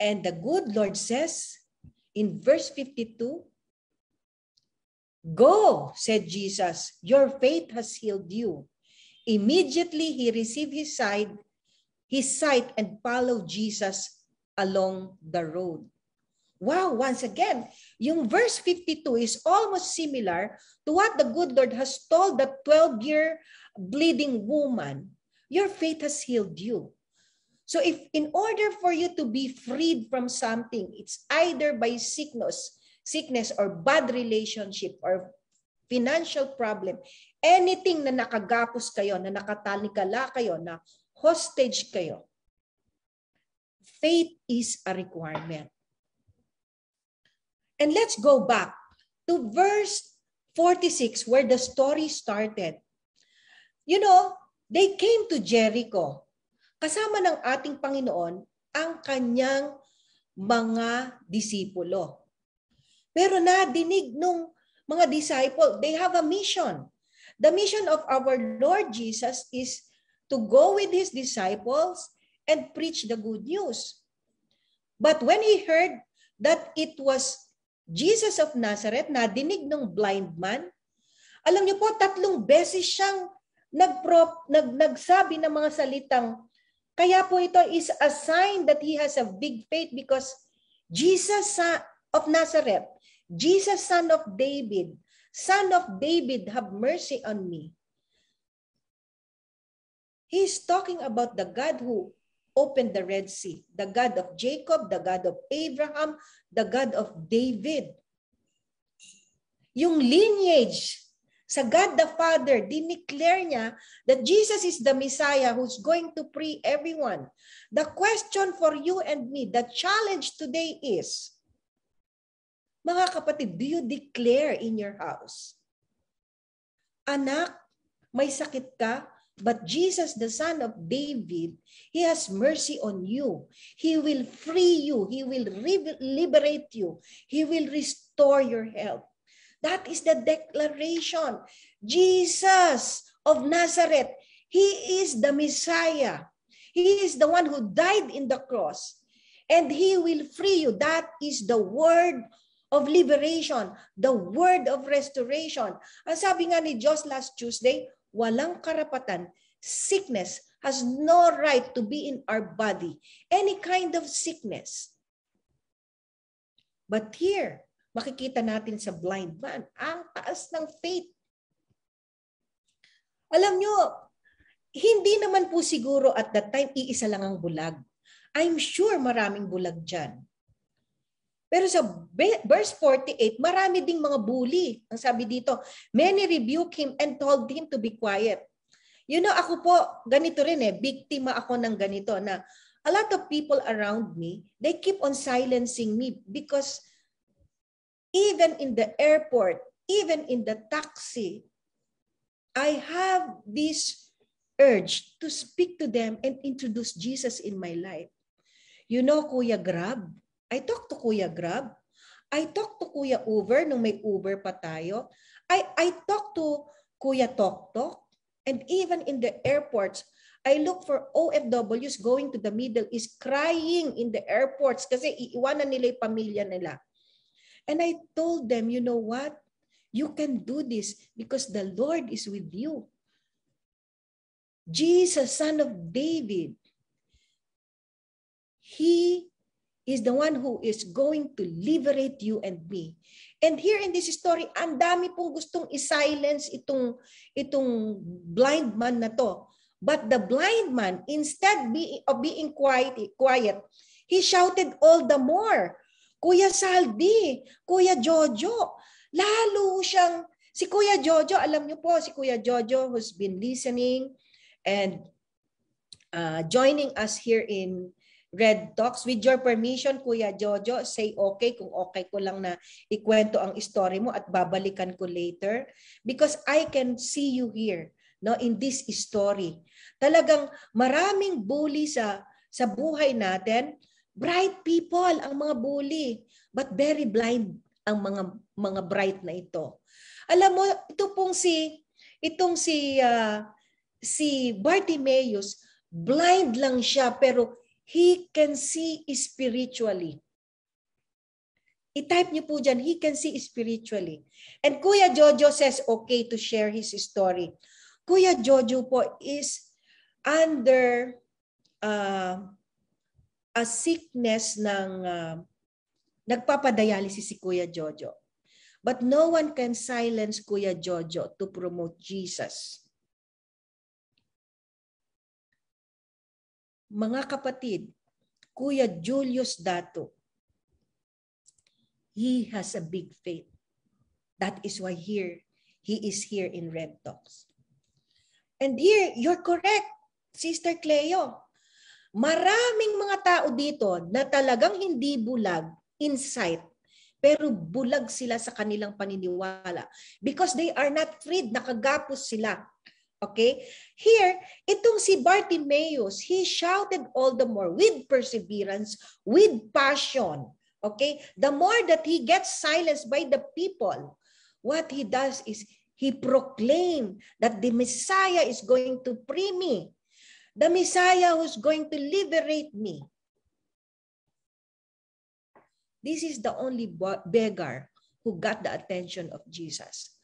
And the good Lord says, in verse 52, Go, said Jesus, your faith has healed you. Immediately he received his sight, his sight and followed Jesus along the road. Wow, once again, yung verse 52 is almost similar to what the good Lord has told the 12-year bleeding woman. Your faith has healed you. So if in order for you to be freed from something, it's either by sickness, sickness or bad relationship or financial problem, anything na nakagapos kayo, na nakatalikala kayo, na hostage kayo, faith is a requirement. And let's go back to verse 46 where the story started. You know, they came to Jericho kasama ng ating Panginoon ang kanyang mga disipulo. Pero nadinig nung mga disciple, they have a mission. The mission of our Lord Jesus is to go with his disciples and preach the good news. But when he heard that it was Jesus of Nazareth, nadinig ng blind man, alam niyo po, tatlong beses siyang nagpro, nag, nagsabi ng mga salitang kaya po ito is a sign that he has a big faith because Jesus of Nazareth, Jesus son of David, son of David, have mercy on me. He's talking about the God who opened the Red Sea, the God of Jacob, the God of Abraham, the God of David. Yung lineage sa God the Father, dineclare niya that Jesus is the Messiah who's going to free everyone. The question for you and me, the challenge today is, mga kapatid, do you declare in your house? Anak, may sakit ka, but Jesus, the son of David, he has mercy on you. He will free you. He will liberate you. He will restore your health. That is the declaration. Jesus of Nazareth, He is the Messiah. He is the one who died in the cross. And He will free you. That is the word of liberation, the word of restoration. Ang sabi nga ni Diyos last Tuesday, walang karapatan. Sickness has no right to be in our body. Any kind of sickness. But here, makikita natin sa blind man, ang taas ng faith. Alam nyo, hindi naman po siguro at that time iisa lang ang bulag. I'm sure maraming bulag dyan. Pero sa verse 48, marami ding mga bully. Ang sabi dito, many rebuke him and told him to be quiet. You know, ako po, ganito rin eh, biktima ako ng ganito na a lot of people around me, they keep on silencing me because even in the airport, even in the taxi, I have this urge to speak to them and introduce Jesus in my life. You know, Kuya Grab, I talk to Kuya Grab. I talk to Kuya Uber nung may Uber pa tayo. I, I talk to Kuya Tok Tok. And even in the airports, I look for OFWs going to the Middle East crying in the airports kasi iiwanan nila yung pamilya nila. And I told them, you know what? You can do this because the Lord is with you. Jesus, son of David, He is the one who is going to liberate you and me. And here in this story, ang dami pong gustong i-silence itong, itong blind man na to. But the blind man, instead of being quiet, quiet, he shouted all the more, Kuya Saldi, Kuya Jojo, lalo siyang, si Kuya Jojo, alam niyo po, si Kuya Jojo who's been listening and uh, joining us here in Red Talks. With your permission, Kuya Jojo, say okay kung okay ko lang na ikwento ang story mo at babalikan ko later. Because I can see you here no, in this story. Talagang maraming bully sa, sa buhay natin. Bright people ang mga bully, but very blind ang mga mga bright na ito. Alam mo, ito pong si itong si uh, si Bartimaeus, blind lang siya pero he can see spiritually. I-type niyo po dyan, he can see spiritually. And Kuya Jojo says okay to share his story. Kuya Jojo po is under uh, a sickness ng uh, nagpapadialysis si Kuya Jojo. But no one can silence Kuya Jojo to promote Jesus. Mga kapatid, Kuya Julius Dato, he has a big faith. That is why here, he is here in Red Talks. And here, you're correct, Sister Cleo. Maraming mga tao dito na talagang hindi bulag insight, pero bulag sila sa kanilang paniniwala because they are not freed, nakagapos sila. Okay? Here, itong si Bartimaeus, he shouted all the more with perseverance, with passion. Okay? The more that he gets silenced by the people, what he does is he proclaimed that the Messiah is going to free me. The Messiah who's going to liberate me. This is the only beggar who got the attention of Jesus.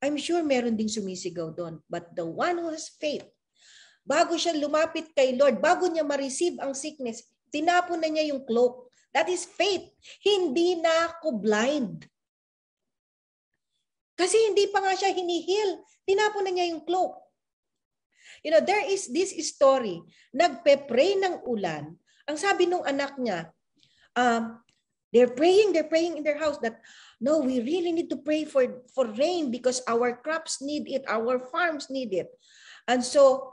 I'm sure meron ding sumisigaw doon. But the one who has faith, bago siya lumapit kay Lord, bago niya ma-receive ang sickness, tinapon na niya yung cloak. That is faith. Hindi na ako blind. Kasi hindi pa nga siya hinihil. Tinapon na niya yung cloak. You know, there is this story. Nagpe-pray ng ulan. Ang sabi nung anak niya, um, they're praying, they're praying in their house that No, we really need to pray for, for rain because our crops need it, our farms need it. And so,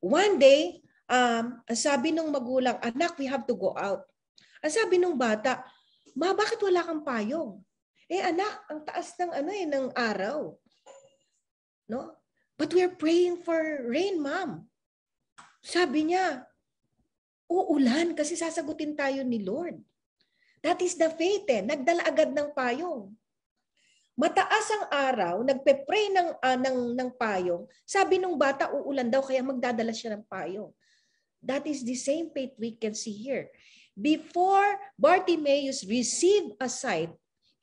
one day, um, ang sabi nung magulang, anak, we have to go out. Ang sabi nung bata, ma, bakit wala kang payong? Eh anak, ang taas ng ano eh, ng araw. No? But we're praying for rain, ma'am. Sabi niya, uulan kasi sasagutin tayo ni Lord. That is the faith eh. Nagdala agad ng payong. Mataas ang araw, nagpe-pray ng, uh, ng, ng payong. Sabi nung bata, uulan daw, kaya magdadala siya ng payong. That is the same faith we can see here. Before Bartimaeus received a sight,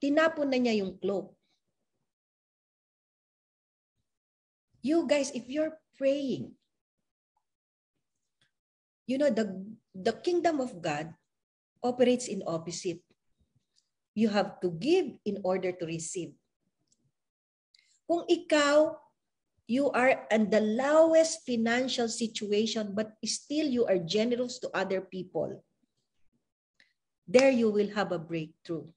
tinapon na niya yung cloak. You guys, if you're praying, you know, the, the kingdom of God operates in opposite. You have to give in order to receive. Kung ikaw, you are in the lowest financial situation but still you are generous to other people, there you will have a breakthrough.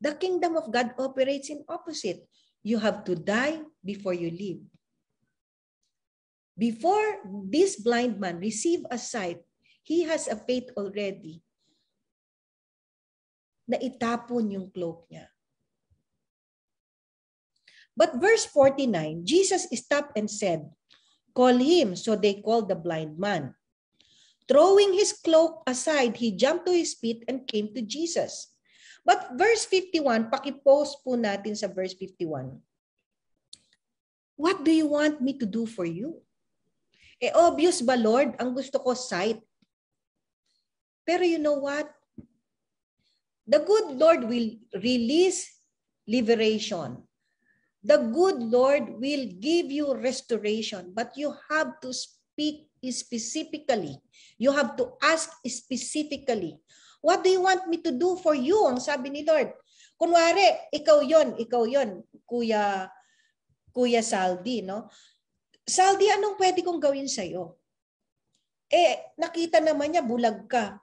The kingdom of God operates in opposite. You have to die before you live. Before this blind man receive a sight, he has a faith already na itapon yung cloak niya. But verse 49, Jesus stopped and said, Call him. So they called the blind man. Throwing his cloak aside, he jumped to his feet and came to Jesus. But verse 51, pakipost po natin sa verse 51. What do you want me to do for you? Eh obvious ba Lord, ang gusto ko sight. Pero you know what? The good Lord will release liberation the good Lord will give you restoration, but you have to speak specifically. You have to ask specifically. What do you want me to do for you? Ang sabi ni Lord. Kunwari, ikaw yon, ikaw yon, Kuya, Kuya Saldi, no? Saldi, anong pwede kong gawin sa'yo? Eh, nakita naman niya, bulag ka.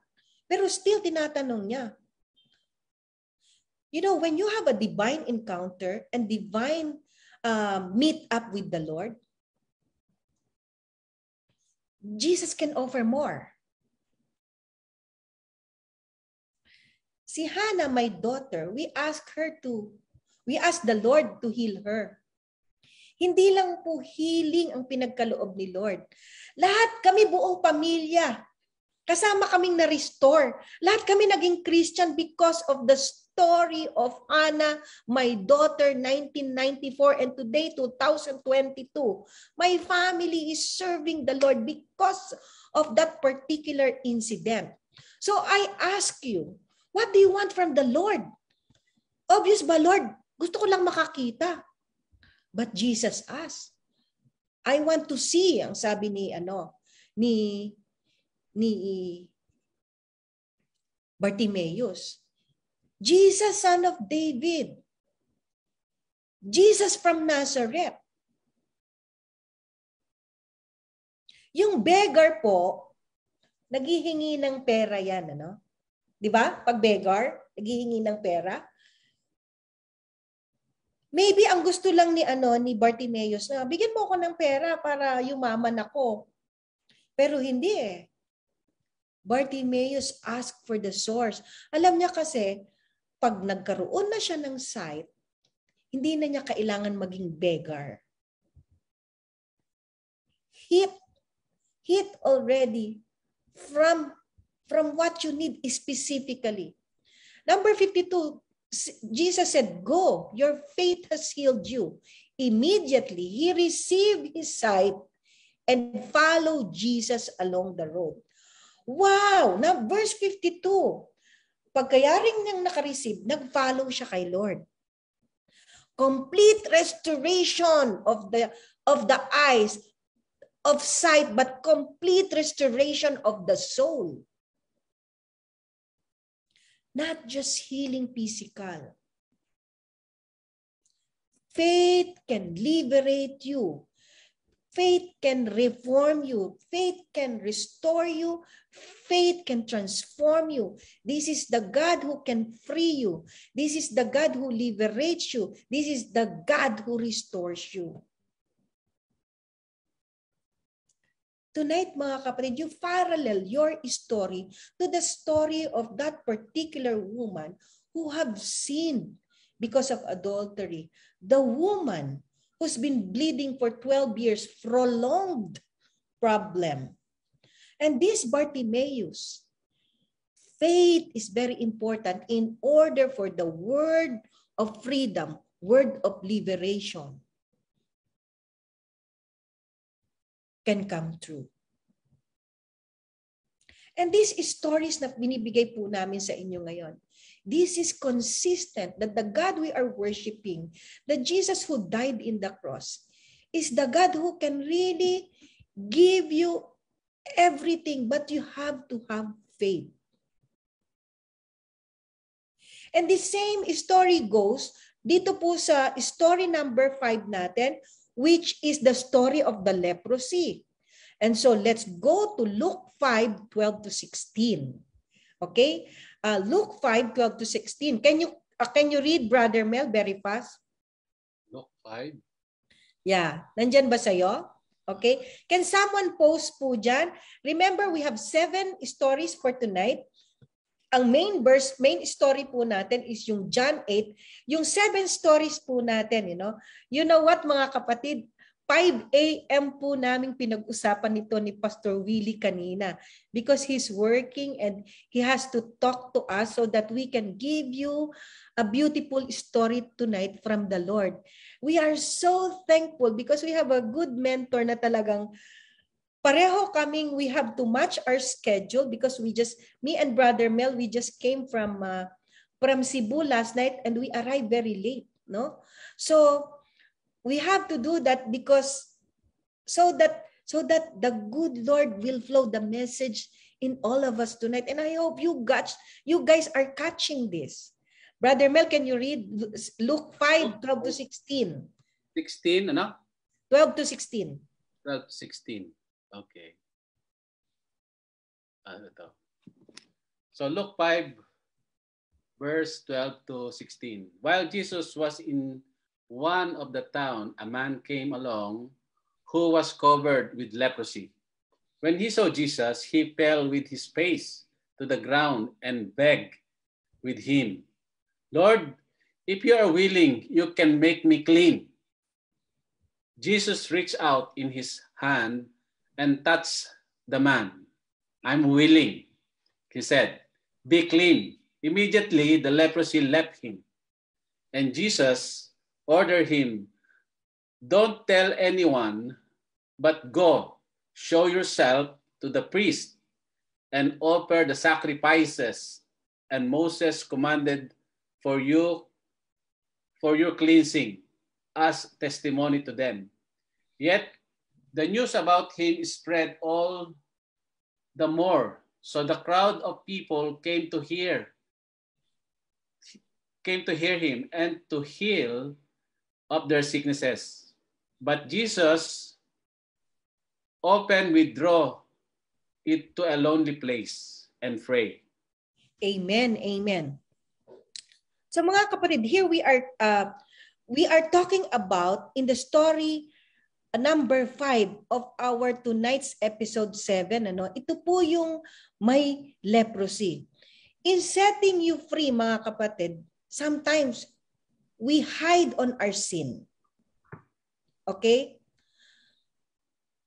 Pero still, tinatanong niya, You know, when you have a divine encounter and divine um, meet up with the Lord, Jesus can offer more. Si Hannah, my daughter, we ask her to, we ask the Lord to heal her. Hindi lang po healing ang pinagkaloob ni Lord. Lahat kami buong pamilya, kasama kaming na-restore. Lahat kami naging Christian because of the story of Anna, my daughter, 1994, and today, 2022. My family is serving the Lord because of that particular incident. So I ask you, what do you want from the Lord? Obvious ba, Lord? Gusto ko lang makakita. But Jesus asked, I want to see, ang sabi ni, ano, ni, ni Bartimaeus. Jesus, son of David. Jesus from Nazareth. Yung beggar po, naghihingi ng pera yan, ano? 'Di ba? Pag beggar, naghihingi ng pera. Maybe ang gusto lang ni ano ni Bartimaeus na bigyan mo ako ng pera para yumaman ako. Pero hindi eh. Bartimaeus asked for the source. Alam niya kasi, pag nagkaroon na siya ng sight, hindi na niya kailangan maging beggar. Hit, hit already from, from what you need specifically. Number 52, Jesus said, Go, your faith has healed you. Immediately, he received his sight and followed Jesus along the road. Wow! Now, verse 52, pagkayaring niyang nakareceive, nag-follow siya kay Lord. Complete restoration of the of the eyes of sight but complete restoration of the soul. Not just healing physical. Faith can liberate you Faith can reform you. Faith can restore you. Faith can transform you. This is the God who can free you. This is the God who liberates you. This is the God who restores you. Tonight, mga kapatid, you parallel your story to the story of that particular woman who have sinned because of adultery. The woman who's been bleeding for 12 years, prolonged problem. And this Bartimaeus, faith is very important in order for the word of freedom, word of liberation can come true. And these stories na binibigay po namin sa inyo ngayon, This is consistent that the God we are worshiping, the Jesus who died in the cross, is the God who can really give you everything, but you have to have faith. And the same story goes dito po sa story number 5 natin, which is the story of the leprosy. And so let's go to Luke 5, 12 to 16. Okay? uh, Luke 5, 12 to 16. Can you uh, can you read, Brother Mel, very fast? Luke 5? Yeah. Nandyan ba sa'yo? Okay? Can someone post po dyan? Remember, we have seven stories for tonight. Ang main verse, main story po natin is yung John 8. Yung seven stories po natin, you know. You know what, mga kapatid? 5 a.m. po namin pinag-usapan nito ni Pastor Willie kanina because he's working and he has to talk to us so that we can give you a beautiful story tonight from the Lord. We are so thankful because we have a good mentor na talagang pareho kaming we have to match our schedule because we just me and brother Mel we just came from uh, from Cebu last night and we arrived very late no so we have to do that because so that so that the good Lord will flow the message in all of us tonight. And I hope you got you guys are catching this. Brother Mel, can you read Luke 5, 12 to 16? 16, ano? 12 to 16. 12 to 16. Okay. Ano to? So Luke 5, verse 12 to 16. While Jesus was in one of the town, a man came along who was covered with leprosy. When he saw Jesus, he fell with his face to the ground and begged with him, Lord, if you are willing, you can make me clean. Jesus reached out in his hand and touched the man. I'm willing, he said. Be clean. Immediately, the leprosy left him. And Jesus order him, Don't tell anyone, but go, show yourself to the priest, and offer the sacrifices and Moses commanded for you for your cleansing as testimony to them. Yet the news about him spread all the more. So the crowd of people came to hear came to hear him and to heal of their sicknesses. But Jesus often withdraw it to a lonely place and pray. Amen. Amen. So mga kapatid, here we are uh, we are talking about in the story number 5 of our tonight's episode 7 ano ito po yung may leprosy in setting you free mga kapatid sometimes we hide on our sin. Okay?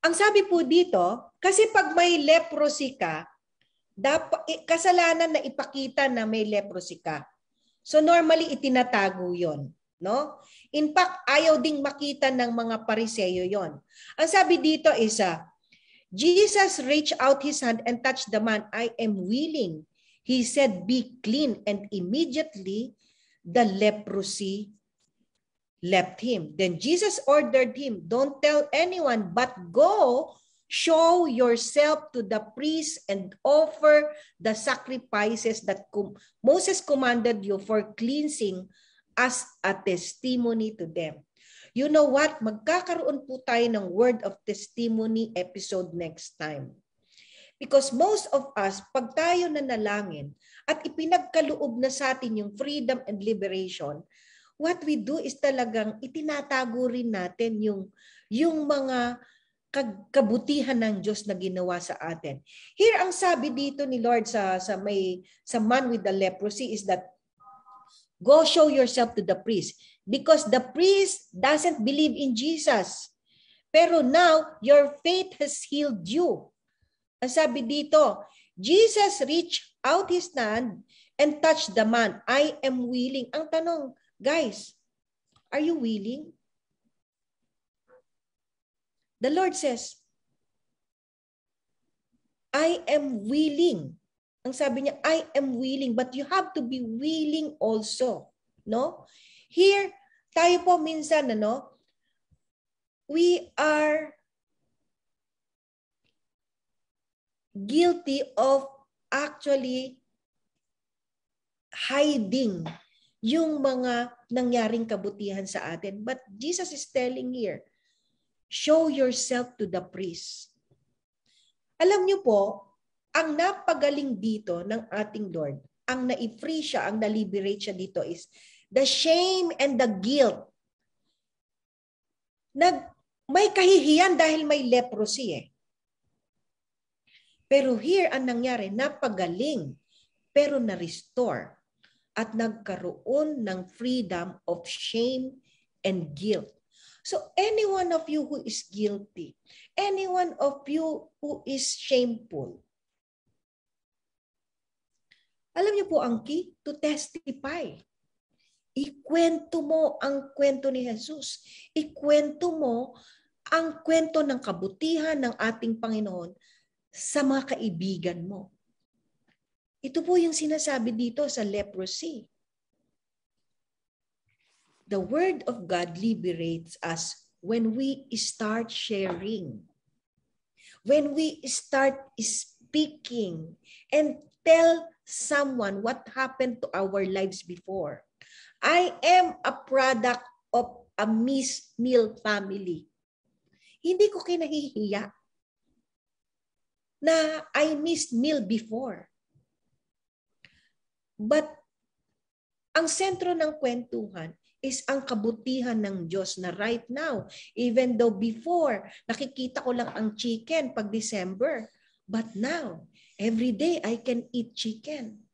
Ang sabi po dito, kasi pag may leprosy ka, dapat kasalanan na ipakita na may leprosy ka. So normally itinatago 'yon, no? In fact, ayaw ding makita ng mga pariseyo 'yon. Ang sabi dito is uh, Jesus reached out his hand and touched the man. I am willing. He said, be clean. And immediately, the leprosy left him. Then Jesus ordered him, Don't tell anyone, but go show yourself to the priest and offer the sacrifices that Moses commanded you for cleansing as a testimony to them. You know what? Magkakaroon po tayo ng word of testimony episode next time. Because most of us, pag tayo nanalangin at ipinagkaloob na sa atin yung freedom and liberation, what we do is talagang itinatago rin natin yung, yung mga kabutihan ng Diyos na ginawa sa atin. Here ang sabi dito ni Lord sa sa may sa man with the leprosy is that go show yourself to the priest because the priest doesn't believe in Jesus. Pero now your faith has healed you. Ang sabi dito, Jesus reached out his hand and touched the man. I am willing. Ang tanong, guys, are you willing? The Lord says, I am willing. Ang sabi niya, I am willing. But you have to be willing also. No? Here, tayo po minsan, ano, we are guilty of actually hiding yung mga nangyaring kabutihan sa atin. But Jesus is telling here, show yourself to the priest. Alam niyo po, ang napagaling dito ng ating Lord, ang na-free siya, ang na-liberate siya dito is the shame and the guilt. Nag may kahihiyan dahil may leprosy eh. Pero here, ang nangyari, napagaling, pero na-restore at nagkaroon ng freedom of shame and guilt. So any one of you who is guilty, any one of you who is shameful, alam niyo po ang key? To testify. Ikwento mo ang kwento ni Jesus. Ikwento mo ang kwento ng kabutihan ng ating Panginoon sa mga kaibigan mo. Ito po yung sinasabi dito sa leprosy. The Word of God liberates us when we start sharing. When we start speaking and tell someone what happened to our lives before. I am a product of a Mill family. Hindi ko kinahihiya na I missed meal before. But ang sentro ng kwentuhan is ang kabutihan ng Diyos na right now, even though before, nakikita ko lang ang chicken pag December, but now, every day I can eat chicken.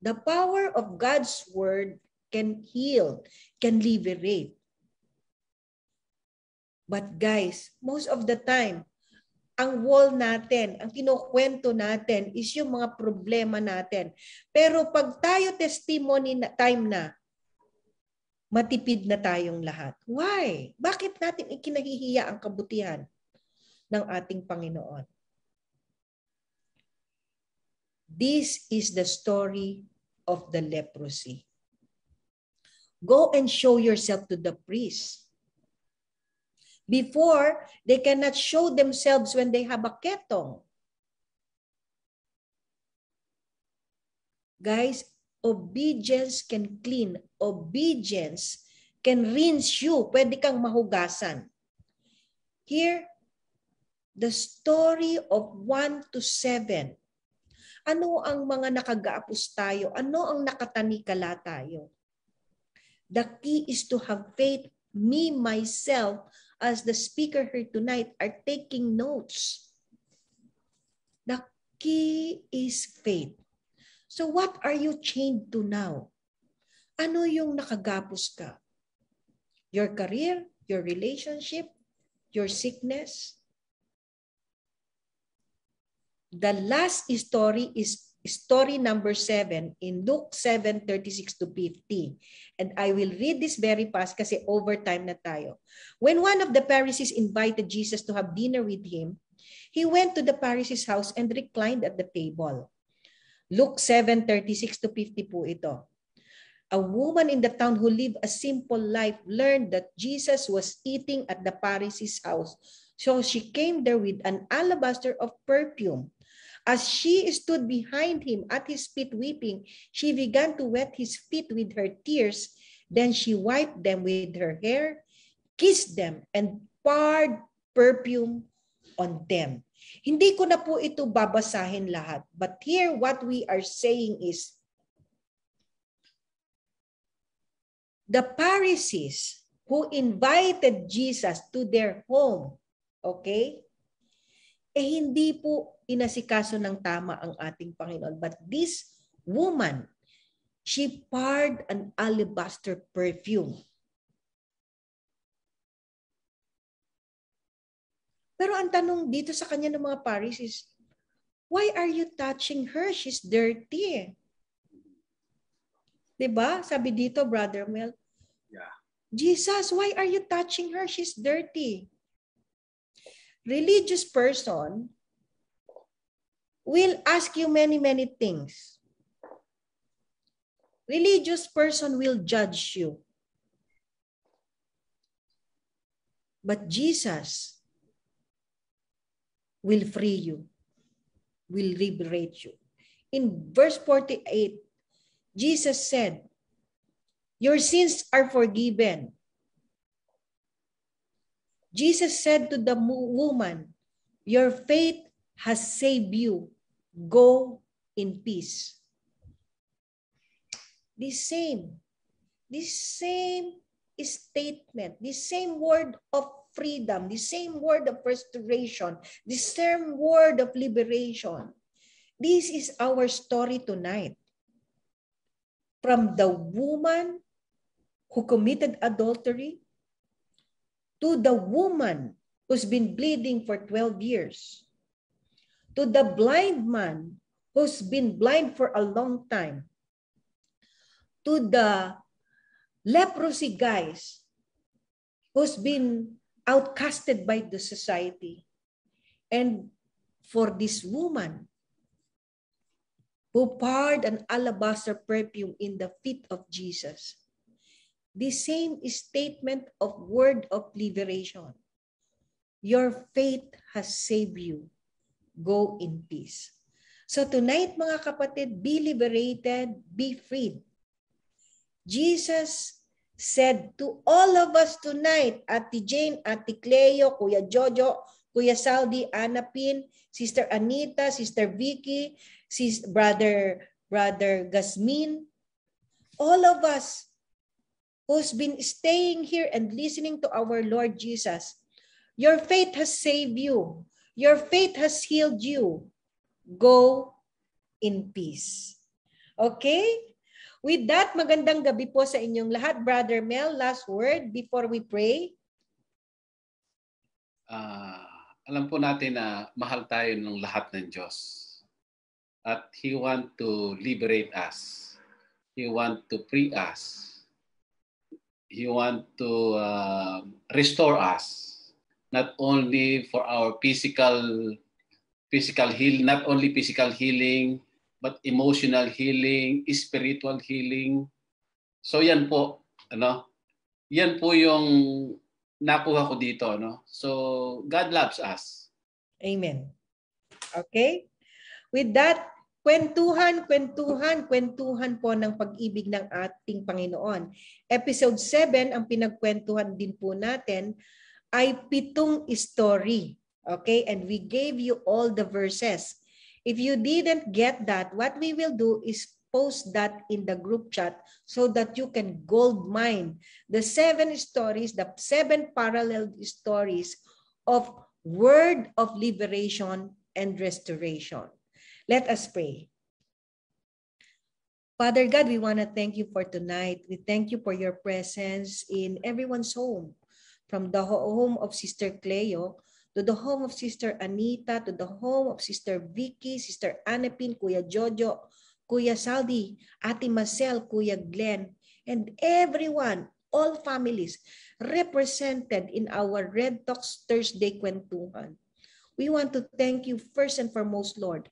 The power of God's word can heal, can liberate. But guys, most of the time, ang wall natin, ang kinukwento natin is yung mga problema natin. Pero pag tayo testimony na time na, matipid na tayong lahat. Why? Bakit natin ikinahihiya ang kabutihan ng ating Panginoon? This is the story of the leprosy. Go and show yourself to the priest. Before, they cannot show themselves when they have a ketong. Guys, obedience can clean. Obedience can rinse you. Pwede kang mahugasan. Here, the story of 1 to 7 ano ang mga nakagaapos tayo? Ano ang nakatanikala tayo? The key is to have faith. Me, myself, as the speaker here tonight, are taking notes. The key is faith. So what are you chained to now? Ano yung nakagapos ka? Your career, your relationship, your sickness, The last story is story number 7 in Luke 7, 36 to 50. And I will read this very fast kasi overtime na tayo. When one of the Pharisees invited Jesus to have dinner with him, he went to the Pharisee's house and reclined at the table. Luke 7, 36 to 50 po ito. A woman in the town who lived a simple life learned that Jesus was eating at the Pharisee's house. So she came there with an alabaster of perfume As she stood behind him at his feet weeping, she began to wet his feet with her tears. Then she wiped them with her hair, kissed them, and poured perfume on them. Hindi ko na po ito babasahin lahat. But here what we are saying is, the Pharisees who invited Jesus to their home, okay? Eh hindi po inasikaso ng tama ang ating Panginoon. But this woman, she poured an alabaster perfume. Pero ang tanong dito sa kanya ng mga Paris is, why are you touching her? She's dirty. Diba? Sabi dito, Brother Mel. Yeah. Jesus, why are you touching her? She's dirty. Religious person will ask you many, many things. Religious person will judge you. But Jesus will free you, will liberate you. In verse 48, Jesus said, Your sins are forgiven. Jesus said to the woman, Your faith has saved you. Go in peace. The same, the same statement, the same word of freedom, the same word of restoration, the same word of liberation. This is our story tonight. From the woman who committed adultery to the woman who's been bleeding for 12 years, to the blind man who's been blind for a long time, to the leprosy guys who's been outcasted by the society, and for this woman who poured an alabaster perfume in the feet of Jesus. The same statement of word of liberation. Your faith has saved you. Go in peace. So tonight, mga kapatid, be liberated, be freed. Jesus said to all of us tonight, Ate Jane, Ate Cleo, Kuya Jojo, Kuya Saldi, Anapin, Sister Anita, Sister Vicky, Sis Brother Brother Gasmin, all of us who's been staying here and listening to our Lord Jesus, your faith has saved you. Your faith has healed you. Go in peace. Okay? With that, magandang gabi po sa inyong lahat. Brother Mel, last word before we pray. Uh, alam po natin na mahal tayo ng lahat ng Diyos. At He want to liberate us. He want to free us. He want to uh, restore us. Not only for our physical physical heal, not only physical healing, but emotional healing, spiritual healing. So yan po, ano? Yan po yung nakuha ko dito, no? So God loves us. Amen. Okay? With that, kwentuhan, kwentuhan, kwentuhan po ng pag-ibig ng ating Panginoon. Episode 7, ang pinagkwentuhan din po natin ay pitong story. Okay? And we gave you all the verses. If you didn't get that, what we will do is post that in the group chat so that you can gold mine the seven stories, the seven parallel stories of word of liberation and restoration. Let us pray. Father God, we want to thank you for tonight. We thank you for your presence in everyone's home, from the home of Sister Cleo to the home of Sister Anita, to the home of Sister Vicky, Sister Anapin, Kuya Jojo, Kuya Saldi, Ate Marcel, Kuya Glenn, and everyone, all families represented in our Red Talks Thursday Kwentuhan. We want to thank you first and foremost, Lord,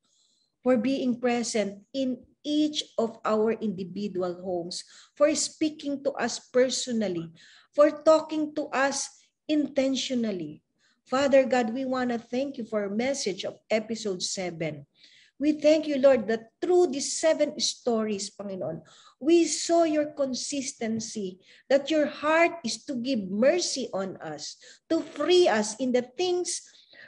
for being present in each of our individual homes, for speaking to us personally, for talking to us intentionally, Father God, we want to thank you for a message of episode 7. We thank you, Lord, that through these seven stories, Panginoon, we saw your consistency, that your heart is to give mercy on us, to free us in the things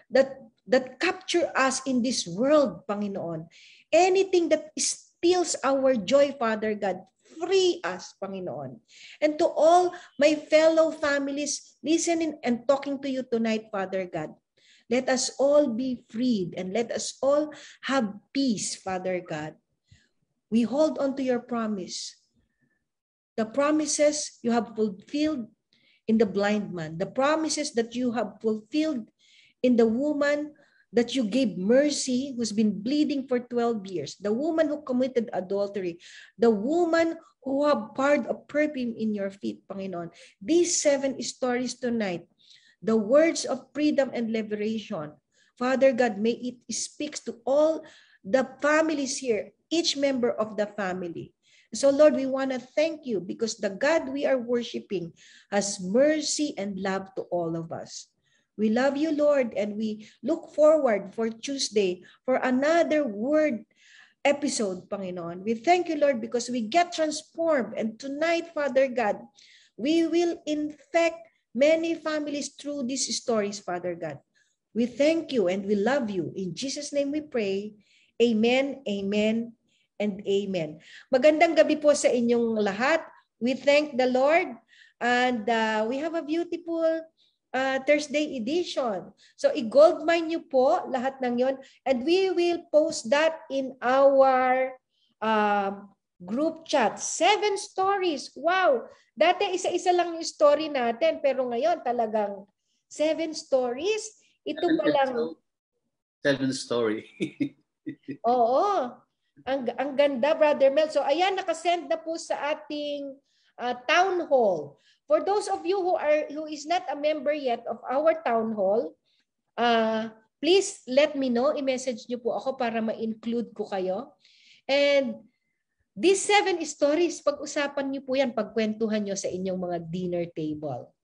that, that capture us in this world, Panginoon. Anything that steals our joy, Father God, free us, Panginoon. And to all my fellow families listening and talking to you tonight, Father God, let us all be freed and let us all have peace, Father God. We hold on to your promise. The promises you have fulfilled in the blind man, the promises that you have fulfilled in the woman that you gave mercy who's been bleeding for 12 years, the woman who committed adultery, the woman who have poured a perfume in your feet, Panginoon. These seven stories tonight, the words of freedom and liberation, Father God, may it speaks to all the families here, each member of the family. So Lord, we want to thank you because the God we are worshiping has mercy and love to all of us. We love you, Lord, and we look forward for Tuesday for another word episode, Panginoon. We thank you, Lord, because we get transformed. And tonight, Father God, we will infect many families through these stories, Father God. We thank you and we love you. In Jesus' name we pray. Amen, amen, and amen. Magandang gabi po sa inyong lahat. We thank the Lord And uh, we have a beautiful uh, Thursday edition. So i-gold mine nyo po lahat ng yon and we will post that in our um, group chat. Seven stories. Wow! Dati isa-isa lang yung story natin pero ngayon talagang seven stories. Ito pa lang. Seven story. Oo. Ang, ang ganda, Brother Mel. So ayan, nakasend na po sa ating uh, town hall. For those of you who are who is not a member yet of our town hall, uh, please let me know. I-message niyo po ako para ma-include ko kayo. And these seven stories, pag-usapan niyo po yan, pagkwentuhan niyo sa inyong mga dinner table.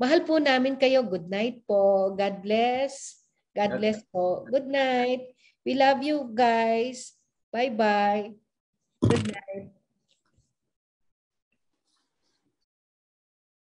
Mahal po namin kayo. Good night po. God bless. God bless po. Good night. We love you guys. Bye-bye. Good night.